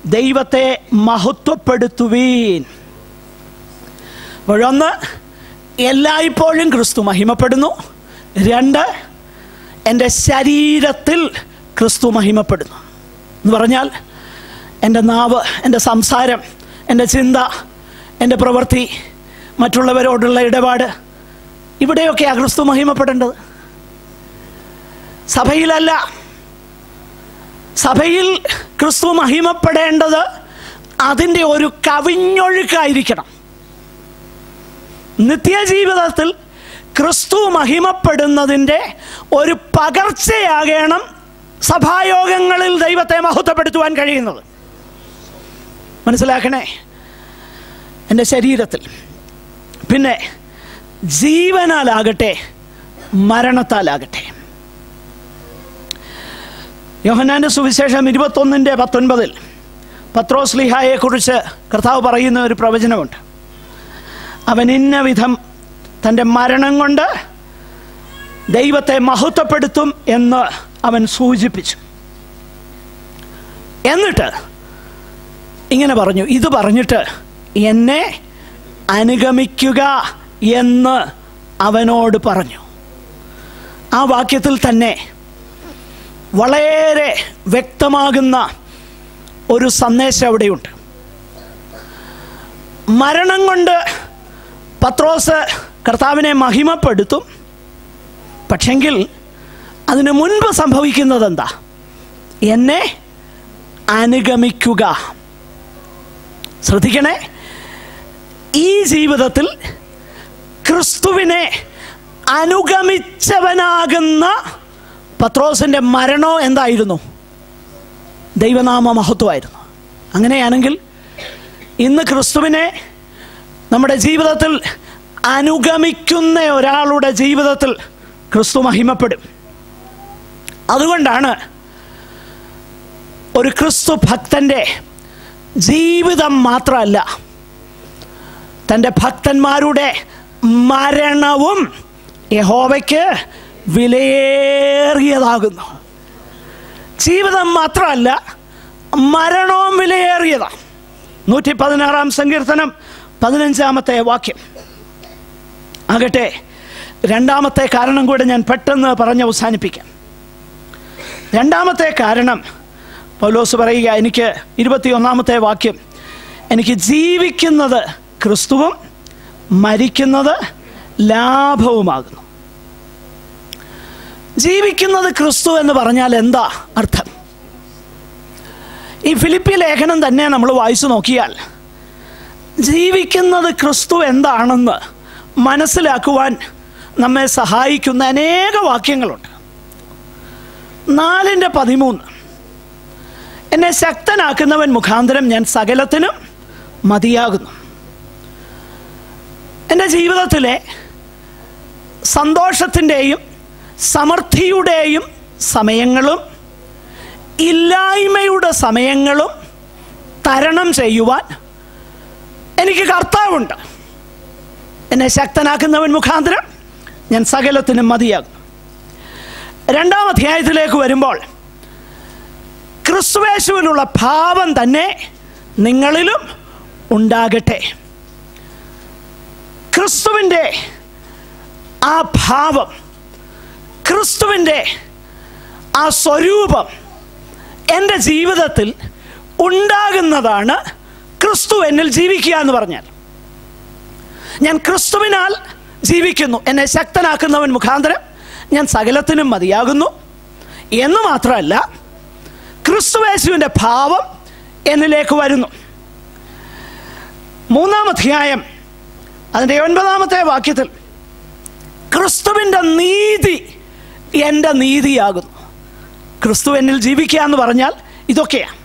ദൈവത്തെ മഹത്വപ്പെടുത്തുവീൻ. അപ്പോഴൊന്ന് എല്ലായ്പ്പോഴും ക്രിസ്തു മഹിമപ്പെടുന്നു. രണ്ട് എന്റെ ശരീരത്തിൽ ക്രിസ്തു മഹിമപ്പെടുന്നു. എന്ന് പറഞ്ഞാൽ എന്റെ നാവ് എന്റെ സംസാരം എന്റെ ചിന്ത എന്റെ പ്രവൃത്തി മറ്റുള്ളവരോടുള്ള ഇടപാട് ഇവിടെയൊക്കെയാണ് ക്രിസ്തു മഹിമപ്പെടേണ്ടത്. സഭയിലല്ല. സഭയിൽ ക്രിസ്തു മഹിമപ്പെടേണ്ടത് അതിന്റെ ഒരു കവിഞ്ഞൊഴുക്കായിരിക്കണം. നിത്യജീവിതത്തിൽ ക്രിസ്തു മഹിമപ്പെടുന്നതിന്റെ ഒരു പകർച്ചയാകണം സഭായോഗങ്ങളിൽ ദൈവത്തെ മഹത്വപ്പെടുത്തുവാൻ കഴിയുന്നത്. മനസ്സിലാക്കണേ? എന്റെ ശരീരത്തിൽ. പിന്നെ ജീവനാലാകട്ടെ മരണത്താലാകട്ടെ. യോഹന്നാന്റെ സുവിശേഷം ഇരുപത്തൊന്നിന്റെ പത്തൊൻപതിൽ പത്രോസ്ലിഹായെക്കുറിച്ച് കർത്താവ് പറയുന്ന ഒരു പ്രവചനമുണ്ട്. അവൻ ഇന്ന വിധം തന്റെ മരണം കൊണ്ട് ദൈവത്തെ മഹത്വപ്പെടുത്തും എന്ന് അവൻ സൂചിപ്പിച്ചു. എന്നിട്ട് ഇങ്ങനെ പറഞ്ഞു ഇത് പറഞ്ഞിട്ട് എന്നെ അനുഗമിക്കുക എന്ന് അവനോട് പറഞ്ഞു. ആ വാക്യത്തിൽ തന്നെ വളരെ വ്യക്തമാകുന്ന ഒരു സന്ദേശം അവിടെയുണ്ട്. മരണം കൊണ്ട് പത്രോസ് കർത്താവിനെ മഹിമപ്പെടുത്തും. പക്ഷെങ്കിൽ അതിന് മുൻപ് സംഭവിക്കുന്നത് എന്താ എന്നെ അനുഗമിക്കുക. ശ്രദ്ധിക്കണേ. ഈ ജീവിതത്തിൽ ക്രിസ്തുവിനെ അനുഗമിച്ചവനാകുന്ന പത്രോസിന്റെ മരണോ എന്തായിരുന്നു? ദൈവനാമ മഹത്വമായിരുന്നു അങ്ങനെയാണെങ്കിൽ ഇന്ന് ക്രിസ്തുവിനെ നമ്മുടെ ജീവിതത്തിൽ അനുഗമിക്കുന്ന ഒരാളുടെ ജീവിതത്തിൽ ക്രിസ്തു മഹിമപ്പെടും. അതുകൊണ്ടാണ് ഒരു ക്രിസ്തു ഭക്തന്റെ ജീവിതം മാത്രമല്ല തന്റെ ഭക്തന്മാരുടെ മരണവും യഹോവയ്ക്ക് വിലയേറിയതാകുന്നു. ജീവിതം മാത്രമല്ല മരണവും വിലയേറിയതാണ്. നൂറ്റി പതിനാറാം സങ്കീർത്തനം പതിനഞ്ചാമത്തെ വാക്യം. ആകട്ടെ രണ്ടാമത്തെ കാരണം കൂടെ ഞാൻ പെട്ടെന്ന് പറഞ്ഞ് അവസാനിപ്പിക്കാം. രണ്ടാമത്തെ കാരണം പൗലോസ് പറയുക എനിക്ക് ഇരുപത്തിയൊന്നാമത്തെ വാക്യം എനിക്ക് ജീവിക്കുന്നത് ക്രിസ്തുവും മരിക്കുന്നത് ലാഭവുമാകുന്നു. ജീവിക്കുന്നത് ക്രിസ്തു എന്ന് പറഞ്ഞാൽ എന്താ അർത്ഥം? ഈ ഫിലിപ്പി ലേഖനം തന്നെ നമ്മൾ വായിച്ചു നോക്കിയാൽ ജീവിക്കുന്നത് ക്രിസ്തു എന്താണെന്ന് മനസ്സിലാക്കുവാൻ നമ്മെ സഹായിക്കുന്ന അനേക വാക്യങ്ങളുണ്ട്. നാലിന്റെ പതിമൂന്ന്. എന്നെ ശക്തനാക്കുന്നവൻ മുഖാന്തരം ഞാൻ സകലത്തിനും മതിയാകുന്നു. എന്റെ ജീവിതത്തിലെ സന്തോഷത്തിന്റെയും സമൃദ്ധിയുടെയും സമയങ്ങളും ഇല്ലായ്മയുടെ സമയങ്ങളും തരണം ചെയ്യുവാൻ എനിക്ക് കർത്താവുണ്ട്. എന്നെ ശക്തനാക്കുന്നവൻ മുഖാന്തരം ഞാൻ സകലത്തിനും മതിയാകും രണ്ടാം അധ്യായത്തിലേക്ക് വരുമ്പോൾ ക്രിസ്തുവേശുവിനുള്ള ഭാവം തന്നെ നിങ്ങളിലും ഉണ്ടാകട്ടെ. ക്രിസ്തുവിന്റെ ആ ഭാവം ക്രിസ്തുവിന്റെ ആ സ്വരൂപം എന്റെ ജീവിതത്തിൽ ഉണ്ടാകുന്നതാണ് ക്രിസ്തു എന്നിൽ ജീവിക്കുക എന്ന് പറഞ്ഞാൽ ഞാൻ ക്രിസ്തുവിനാൽ ജീവിക്കുന്നു. എന്നെ ശക്തനാക്കുന്നവൻ മുഖാന്തരം ഞാൻ സകലത്തിനും മതിയാകുന്നു. എന്ന് മാത്രമല്ല ക്രിസ്തുവേശുവിന്റെ ഭാവം എന്നിലേക്ക് വരുന്നു. മൂന്നാം അധ്യായം അതിന്റെ ഒൻപതാമത്തെ വാക്യത്തിൽ ക്രിസ്തുവിന്റെ നീതി എന്റെ നീതിയാകുന്നു. ക്രിസ്തു എന്നിൽ ജീവിക്കുക എന്ന് പറഞ്ഞാൽ ഇതൊക്കെയാണ്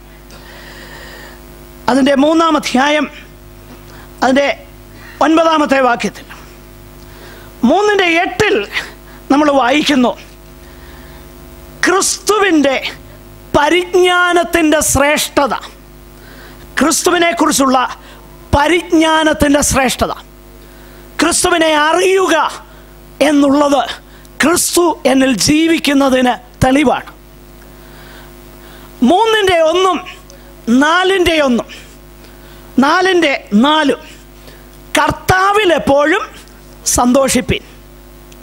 അതിന്റെ മൂന്നാം അധ്യായം അതിന്റെ ഒൻപതാമത്തെ വാക്യത്തിൽ. മൂന്നിന്റെ എട്ടിൽ നമ്മൾ വായിക്കുന്നു ക്രിസ്തുവിന്റെ പരിജ്ഞാനത്തിന്റെ ശ്രേഷ്ഠത. ക്രിസ്തുവിനെക്കുറിച്ചുള്ള പരിജ്ഞാനത്തിന്റെ ശ്രേഷ്ഠത. ക്രിസ്തുവിനെ അറിയുക എന്നുള്ളത് ക്രിസ്തു എന്നിൽ ജീവിക്കുന്നതിന് തെളിവാണ്. മൂന്നിന്റെ ഒന്നും നാലിന്റെ ഒന്ന് നാലിന്റെ നാല് കർത്താവിൽ എപ്പോഴും സന്തോഷിപ്പിൻ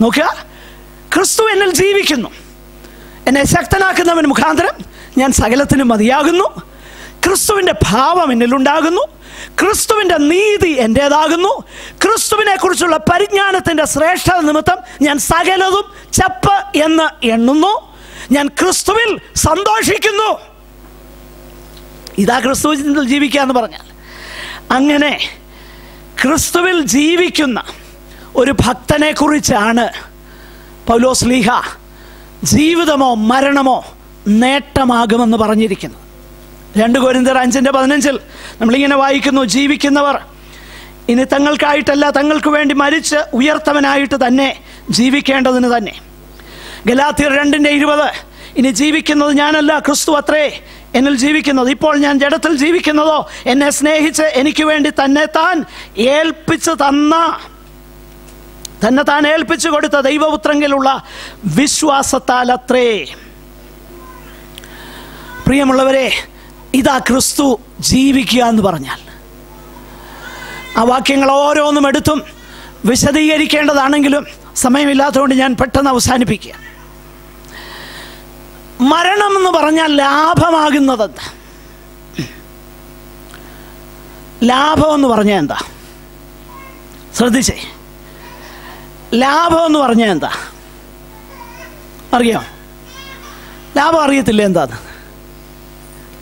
നോക്കുക ക്രിസ്തു എന്നിൽ ജീവിക്കുന്നു. എന്നെ ശക്തനാക്കുന്നവൻ മുഖാന്തരം ഞാൻ സകലത്തിനും മതിയാകുന്നു. ക്രിസ്തുവിന്റെ ഭാവം എന്നിലുണ്ടാകുന്നു. ക്രിസ്തുവിന്റെ നീതി എന്റേതാകുന്നു. ക്രിസ്തുവിനെ കുറിച്ചുള്ള പരിജ്ഞാനത്തിന്റെ ശ്രേഷ്ഠത നിമിത്തം ഞാൻ സകലതും ചപ്പ് എന്ന് എണ്ണുന്നു. ഞാൻ ക്രിസ്തുവിൽ സന്തോഷിക്കുന്നു. ഇതാ ക്രിസ്തുവിൽ ജീവിക്കുക എന്ന് പറഞ്ഞാൽ അങ്ങനെ ക്രിസ്തുവിൽ ജീവിക്കുന്ന ഒരു ഭക്തനെക്കുറിച്ചാണ് പൗലോസ് ലീഹ ജീവിതമോ മരണമോ നേട്ടമാകുമെന്ന് പറഞ്ഞിരിക്കുന്നു. രണ്ട് കോരിന്തർ അഞ്ചിന്റെ പതിനഞ്ചിൽ നമ്മളിങ്ങനെ വായിക്കുന്നു ജീവിക്കുന്നവർ ഇനി തങ്ങൾക്കായിട്ടല്ല തങ്ങൾക്ക് വേണ്ടി മരിച്ച് ഉയർത്തവനായിട്ട് തന്നെ ജീവിക്കേണ്ടതിന് തന്നെ. ഗലാത്തിയർ രണ്ടിന്റെ ഇരുപത് ഇനി ജീവിക്കുന്നത് ഞാനല്ല ക്രിസ്തു അത്രേ എന്നിൽ ജീവിക്കുന്നത്. ഇപ്പോൾ ഞാൻ ജഡത്തിൽ ജീവിക്കുന്നതോ എന്നെ സ്നേഹിച്ച് എനിക്ക് വേണ്ടി തന്നെ താൻ ഏൽപ്പിച്ച് തന്ന തന്നെ താൻ ഏൽപ്പിച്ചു കൊടുത്ത ദൈവപുത്രങ്കിലുള്ള വിശ്വാസത്താൽ അത്രേ പ്രിയമുള്ളവരെ ഇതാ ക്രിസ്തു ജീവിക്കുക എന്ന് പറഞ്ഞാൽ. ആ വാക്യങ്ങൾ ഓരോന്നും എടുത്തും വിശദീകരിക്കേണ്ടതാണെങ്കിലും സമയമില്ലാത്തതുകൊണ്ട് ഞാൻ പെട്ടെന്ന് അവസാനിപ്പിക്കുക. മരണം എന്ന് പറഞ്ഞാൽ ലാഭമാകുന്നത് എന്താ? ലാഭം എന്ന് പറഞ്ഞാൽ എന്താ? ശ്രദ്ധിച്ചേ. ലാഭം എന്ന് പറഞ്ഞാൽ എന്താ? അറിയാം? ലാഭം അറിയത്തില്ല എന്താണ്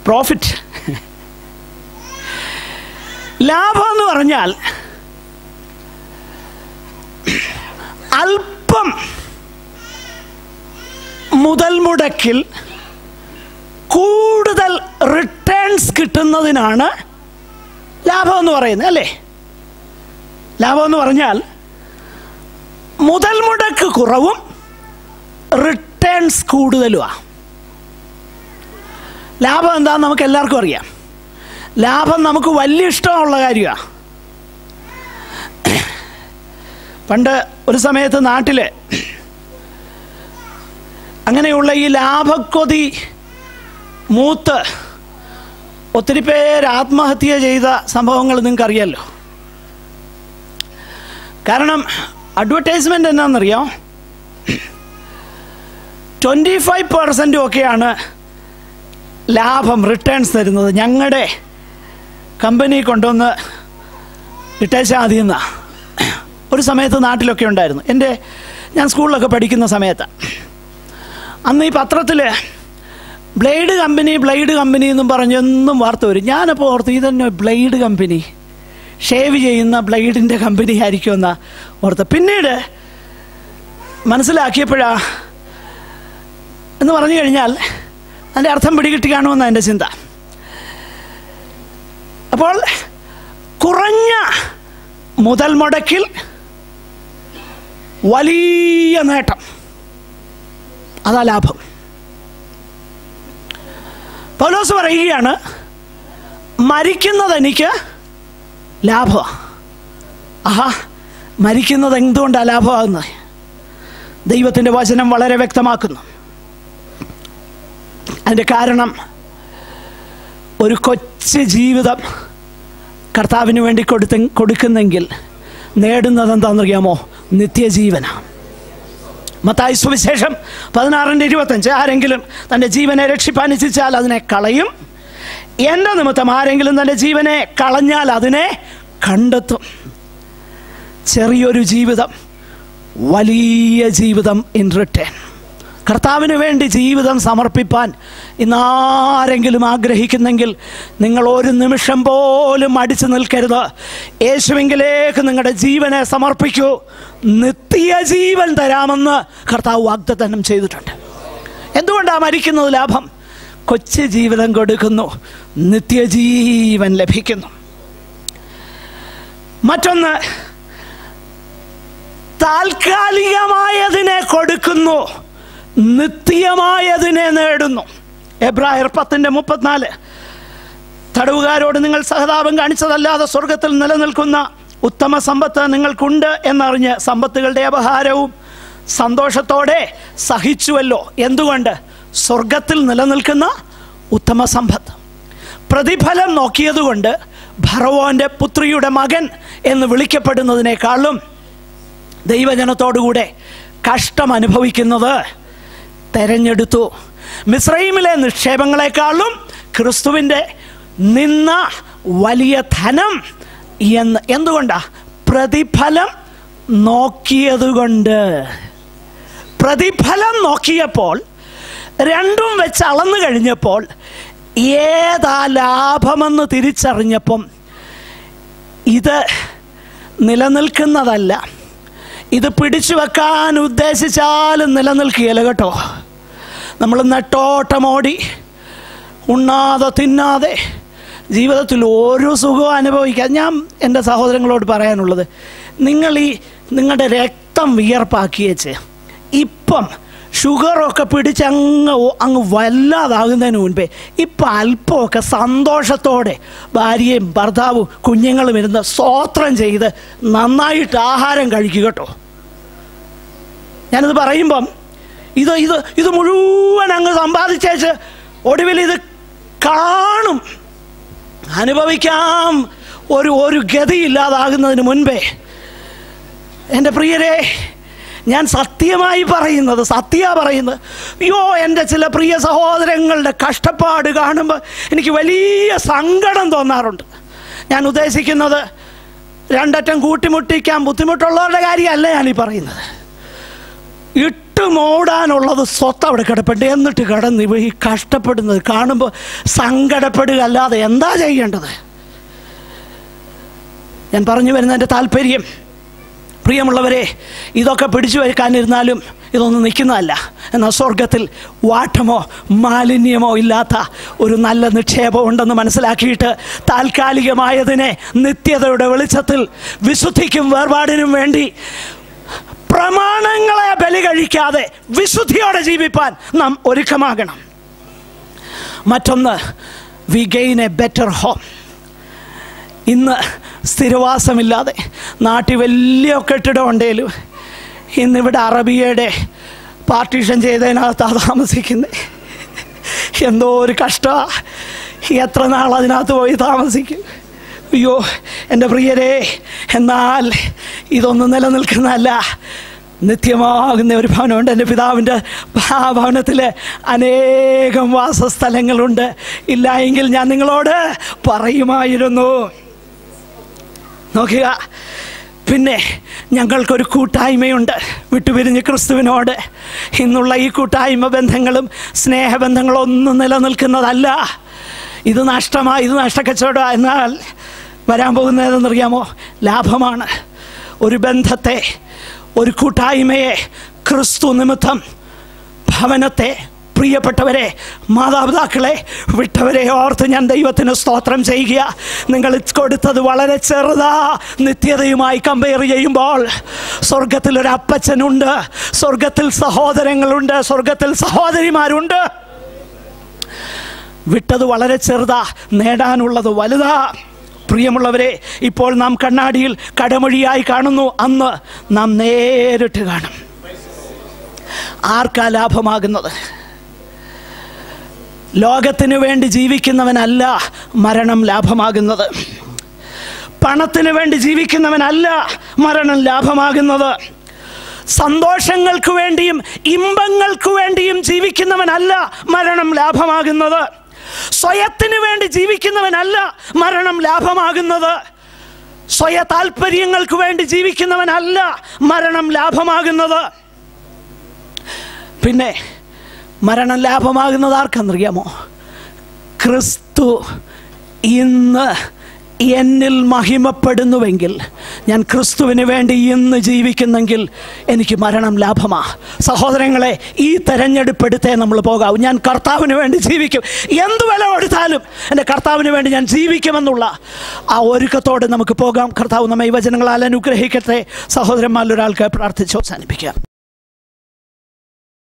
പ്രോഫിറ്റ് ലാഭം എന്ന് പറഞ്ഞാൽ അല്പം മുതൽ മുടക്കിൽ കൂടുതൽ റിട്ടേൺസ് കിട്ടുന്നതിനാണ് ലാഭം എന്ന് പറയുന്നത് അല്ലേ? ലാഭം എന്ന് പറഞ്ഞാൽ മുതൽ മുടക്ക് കുറവും റിട്ടേൺസ് കൂടുതലുമാണ് ലാഭം എന്താണെന്ന് നമുക്ക് എല്ലാവർക്കും അറിയാം. ലാഭം നമുക്ക് വലിയ ഇഷ്ടമുള്ള കാര്യമാണ് പണ്ട് ഒരു സമയത്ത് നാട്ടിൽ അങ്ങനെയുള്ള ഈ ലാഭക്കൊതി മൂത്ത് ഒത്തിരി പേര് ആത്മഹത്യ ചെയ്ത സംഭവങ്ങൾ നിങ്ങൾക്കറിയാമല്ലോ കാരണം അഡ്വർടൈസ്മെന്റ് എന്നാണെന്നറിയാം ട്വന്റി ഫൈവ് പെർസെന്റും ഒക്കെയാണ് ലാഭം റിട്ടേൺസ് തരുന്നത്. ഞങ്ങളുടെ കമ്പനി കൊണ്ടുവന്ന് മതി എന്നാ ഒരു സമയത്ത് നാട്ടിലൊക്കെ ഉണ്ടായിരുന്നു. എന്റെ ഞാൻ സ്കൂളിലൊക്കെ പഠിക്കുന്ന സമയത്ത്. അന്ന് ഈ പത്രത്തിൽ ബ്ലേഡ് കമ്പനി ബ്ലേഡ് കമ്പനി എന്നും പറഞ്ഞ് എന്നും വാർത്ത വരും. ഞാനപ്പോൾ ഓർത്തു ഇതന്നെ ബ്ലേഡ് കമ്പനി. ഷേവ് ചെയ്യുന്ന ബ്ലേഡിന്റെ കമ്പനി ആയിരിക്കുമെന്ന ഓർത്ത്. പിന്നീട് മനസ്സിലാക്കിയപ്പോഴാ എന്ന് പറഞ്ഞു കഴിഞ്ഞാൽ അതിന്റെ അർത്ഥം പിടികിട്ടി കാണുമെന്ന എന്റെ ചിന്ത. അപ്പോൾ കുറഞ്ഞ മുതൽ മുടക്കിൽ വലിയ നേട്ടം. അതാ ലാഭം. പൗലോസ് പറയുകയാണ് മരിക്കുന്നത് എനിക്ക് ലാഭമാണ് ആഹാ മരിക്കുന്നത് എന്തുകൊണ്ടാണ് ലാഭമാകുന്നത്? ദൈവത്തിന്റെ വചനം വളരെ വ്യക്തമാക്കുന്നു. അതിന്റെ കാരണം ഒരു കൊച്ചു ജീവിതം കർത്താവിന് വേണ്ടി കൊടുത്ത കൊടുക്കുന്നെങ്കിൽ നേടുന്നത് എന്താണെന്നറിയാമോ നിത്യജീവനാണ്. മത്തായി സുവിശേഷം പതിനാറിന്റെ ഇരുപത്തഞ്ച് ആരെങ്കിലും തന്റെ ജീവനെ രക്ഷിപ്പാൻ ഇച്ഛിച്ചാൽ അതിനെ കളയും. എന്റെ നിമിത്തം ആരെങ്കിലും തന്റെ ജീവനെ കളഞ്ഞാൽ അതിനെ കണ്ടെത്തും. ചെറിയൊരു ജീവിതം വലിയ ജീവിതം ഇൻ റിട്ടേൺ കർത്താവിന് വേണ്ടി ജീവിതം സമർപ്പിപ്പാൻ ഇന്നാരെങ്കിലും ആഗ്രഹിക്കുന്നെങ്കിൽ നിങ്ങൾ ഒരു നിമിഷം പോലും അടിച്ചു നിൽക്കരുത്. യേശുവിങ്കിലേക്ക് നിങ്ങളുടെ ജീവനെ സമർപ്പിക്കൂ. നിത്യ ജീവൻ തരാമെന്ന് കർത്താവ് വാഗ്ദത്തനം ചെയ്തിട്ടുണ്ട്. എന്തുകൊണ്ടാണ് മരിക്കുന്നത് ലാഭം? കൊച്ചു ജീവിതം കൊടുക്കുന്നു. നിത്യജീവൻ ലഭിക്കുന്നു. മറ്റൊന്ന് താൽക്കാലികമായതിനെ കൊടുക്കുന്നു. നിത്യമായതിനെ നേടുന്നു. എബ്രായർ പത്തിന്റെ മുപ്പത്തിനാല്. തടവുകാരോട് നിങ്ങൾ സഹതാപം കാണിച്ചതല്ലാതെ സ്വർഗത്തിൽ നിലനിൽക്കുന്ന ഉത്തമ സമ്പത്ത് നിങ്ങൾക്കുണ്ട് എന്നറിഞ്ഞ് സമ്പത്തുകളുടെ അപഹാരവും സന്തോഷത്തോടെ സഹിച്ചുവല്ലോ. എന്തുകൊണ്ട്? സ്വർഗത്തിൽ നിലനിൽക്കുന്ന ഉത്തമ സമ്പത്ത്. പ്രതിഫലം നോക്കിയതുകൊണ്ട് ഭറവോന്റെ പുത്രിയുടെ മകൻ എന്ന് വിളിക്കപ്പെടുന്നതിനേക്കാളും ദൈവജനത്തോടുകൂടെ കഷ്ടം അനുഭവിക്കുന്നത് തെരഞ്ഞെടുത്തു. മിസ്രൈമിലെ നിക്ഷേപങ്ങളെക്കാളും ക്രിസ്തുവിന്റെ നിന്ന വലിയ ധനം എന്ന് എന്തുകൊണ്ടാ? പ്രതിഫലം നോക്കിയതുകൊണ്ട്. പ്രതിഫലം നോക്കിയപ്പോൾ രണ്ടും വെച്ച് അളന്നു കഴിഞ്ഞപ്പോൾ ഏതാ ലാഭമെന്ന് തിരിച്ചറിഞ്ഞപ്പം ഇത് നിലനിൽക്കുന്നതല്ല. ഇത് പിടിച്ചു വെക്കാൻ ഉദ്ദേശിച്ചാലും നിലനിൽക്കുകയില്ല കേട്ടോ. നമ്മൾ നെട്ടോട്ടമോടി ഉണ്ണാതെ തിന്നാതെ ജീവിതത്തിൽ ഓരോ സുഖവും അനുഭവിക്കുക ഞാൻ എന്റെ സഹോദരങ്ങളോട് പറയാനുള്ളത് നിങ്ങൾ ഈ നിങ്ങളുടെ രക്തം വിയർപ്പാക്കിയേച്ച് ഇപ്പം ഷുഗറൊക്കെ പിടിച്ച് അങ്ങ് വല്ലാതാകുന്നതിന് മുൻപേ ഇപ്പം അല്പമൊക്കെ സന്തോഷത്തോടെ ഭാര്യയും ഭർത്താവും കുഞ്ഞുങ്ങളും ഇരുന്ന് സ്വോത്രം ചെയ്ത് നന്നായിട്ട് ആഹാരം കഴിക്കുക കേട്ടോ. ഞാനിത് പറയുമ്പം ഇത് ഇത് ഇത് മുഴുവൻ അങ്ങ് സമ്പാദിച്ചേച്ച് ഒടുവിൽ ഇത് കാണും. അനുഭവിക്കാം. ഒരു ഒരു ഗതിയില്ലാതാകുന്നതിന് മുൻപേ. എന്റെ പ്രിയരെ ഞാൻ സത്യമായി പറയുന്നത് സത്യ പറയുന്നത്. അയ്യോ എന്റെ ചില പ്രിയ സഹോദരങ്ങളുടെ കഷ്ടപ്പാട് കാണുമ്പോൾ എനിക്ക് വലിയ സങ്കടം തോന്നാറുണ്ട്. ഞാൻ ഉദ്ദേശിക്കുന്നത് രണ്ടറ്റം കൂട്ടിമുട്ടിക്കാൻ ബുദ്ധിമുട്ടുള്ളവരുടെ കാര്യമല്ല ഞാനീ പറയുന്നത്. ഇട്ട് മൂടാനുള്ളത് സ്വത്ത് അവിടെ കിടപ്പുണ്ട്. എന്നിട്ട് കിടന്ന് ഇവ ഈ കഷ്ടപ്പെടുന്നത് കാണുമ്പോൾ സങ്കടപ്പെടുക അല്ലാതെ എന്താ ചെയ്യേണ്ടത്? ഞാൻ പറഞ്ഞു വരുന്നതിന്റെ താല്പര്യം പ്രിയമുള്ളവരെ ഇതൊക്കെ പിടിച്ചു വയ്ക്കാനിരുന്നാലും ഇതൊന്നും നിൽക്കുന്നതല്ല. എന്നാൽ സ്വർഗത്തിൽ വാട്ടമോ മാലിന്യമോ ഇല്ലാത്ത ഒരു നല്ല നിക്ഷേപം ഉണ്ടെന്ന് മനസ്സിലാക്കിയിട്ട് താൽക്കാലികമായതിനെ നിത്യതയുടെ വെളിച്ചത്തിൽ വിശുദ്ധിക്കും വേർപാടിനും വേണ്ടി പ്രമാണങ്ങളെ ബലി കഴിക്കാതെ വിശുദ്ധിയോടെ ജീവിപ്പാൻ നാം ഒരുക്കമാകണം. മറ്റൊന്ന് we gain a better home ഇന്ന് സ്ഥിരവാസമില്ലാതെ നാട്ടിൽ വലിയ കെട്ടിടം ഉണ്ടെങ്കിലും ഇന്നിവിടെ അറബിയയുടെ പാർട്ടീഷൻ ചെയ്തതിനകത്താണ് താമസിക്കുന്നത് എന്തോ ഒരു കഷ്ടമാണ് എത്ര നാൾ അതിനകത്ത് പോയി താമസിക്കും. അയ്യോ എന്റെ പ്രിയരെ എന്നാൽ ഇതൊന്നും നിലനിൽക്കുന്നതല്ല. നിത്യമാകുന്ന ഒരു ഭവനമുണ്ട്. എന്റെ പിതാവിന്റെ ആ ഭവനത്തിൽ അനേകം വാസസ്ഥലങ്ങളുണ്ട്. ഇല്ല എങ്കിൽ ഞാൻ നിങ്ങളോട് പറയുമായിരുന്നു. നോക്കുക. പിന്നെ ഞങ്ങൾക്കൊരു കൂട്ടായ്മയുണ്ട്. വിട്ടുപിരിഞ്ഞ് ക്രിസ്തുവിനോട്. ഇന്നുള്ള ഈ കൂട്ടായ്മ ബന്ധങ്ങളും സ്നേഹബന്ധങ്ങളും ഒന്നും നിലനിൽക്കുന്നതല്ല. ഇത് നഷ്ടമാണ് ഇത് നഷ്ടക്കച്ചവട എന്നാൽ വരാൻ പോകുന്നതെന്നറിയാമോ ലാഭമാണ്. ഒരു ബന്ധത്തെ ഒരു കൂട്ടായ്മയെ ക്രിസ്തു നിമിത്തം ഭവനത്തെ പ്രിയപ്പെട്ടവരെ മാതാപിതാക്കളെ വിട്ടവരെ ഓർത്ത് ഞാൻ ദൈവത്തിന് സ്തോത്രം ചെയ്യുക. നിങ്ങൾ കൊടുത്തത് വളരെ ചെറുതാ. നിത്യതയുമായി കമ്പയർ ചെയ്യുമ്പോൾ സ്വർഗത്തിൽ ഒരു അപ്പച്ചനുണ്ട് സ്വർഗത്തിൽ സഹോദരങ്ങളുണ്ട് സ്വർഗത്തിൽ സഹോദരിമാരുണ്ട്. വിട്ടത് വളരെ ചെറുതാ നേടാനുള്ളത് വലുതാ. പ്രിയമുള്ളവരെ ഇപ്പോൾ നാം കണ്ണാടിയിൽ കടമൊഴിയായി കാണുന്നു. അന്ന് നാം നേരിട്ട് കാണും. ആർക്കാ ലാഭമാകുന്നത്? ലോകത്തിന് വേണ്ടി ജീവിക്കുന്നവനല്ല മരണം ലാഭമാകുന്നത്. പണത്തിന് വേണ്ടി ജീവിക്കുന്നവനല്ല മരണം ലാഭമാകുന്നത്. സന്തോഷങ്ങൾക്ക് വേണ്ടിയും ഇമ്പങ്ങൾക്ക് വേണ്ടിയും ജീവിക്കുന്നവനല്ല മരണം ലാഭമാകുന്നത്. സ്വയത്തിന് വേണ്ടി ജീവിക്കുന്നവനല്ല മരണം ലാഭമാകുന്നത്. സ്വയ താല്പര്യങ്ങൾക്ക് വേണ്ടി ജീവിക്കുന്നവനല്ല മരണം ലാഭമാകുന്നത്. പിന്നെ മരണം ലാഭമാകുന്നത് ആർക്കെന്നറിയാമോ ക്രിസ്തു ഇന്ന് എന്നിൽ മഹിമപ്പെടുന്നുവെങ്കിൽ ഞാൻ ക്രിസ്തുവിന് വേണ്ടി ഇന്ന് ജീവിക്കുന്നെങ്കിൽ എനിക്ക് മരണം ലാഭമാ. സഹോദരങ്ങളെ ഈ തെരഞ്ഞെടുപ്പെടുത്തേ നമ്മൾ പോകാവൂ. ഞാൻ കർത്താവിന് വേണ്ടി ജീവിക്കും. എന്ത് വില കൊടുത്താലും എന്റെ കർത്താവിന് വേണ്ടി ഞാൻ ജീവിക്കുമെന്നുള്ള ആ ഒരുക്കത്തോടെ നമുക്ക് പോകാം. കർത്താവ് നമ്മെ ഈ വചനങ്ങളാൽ അനുഗ്രഹിക്കട്ടെ. സഹോദരന്മാരിലൊരാൾക്ക് പ്രാർത്ഥിച്ച് അവസാനിപ്പിക്കാം.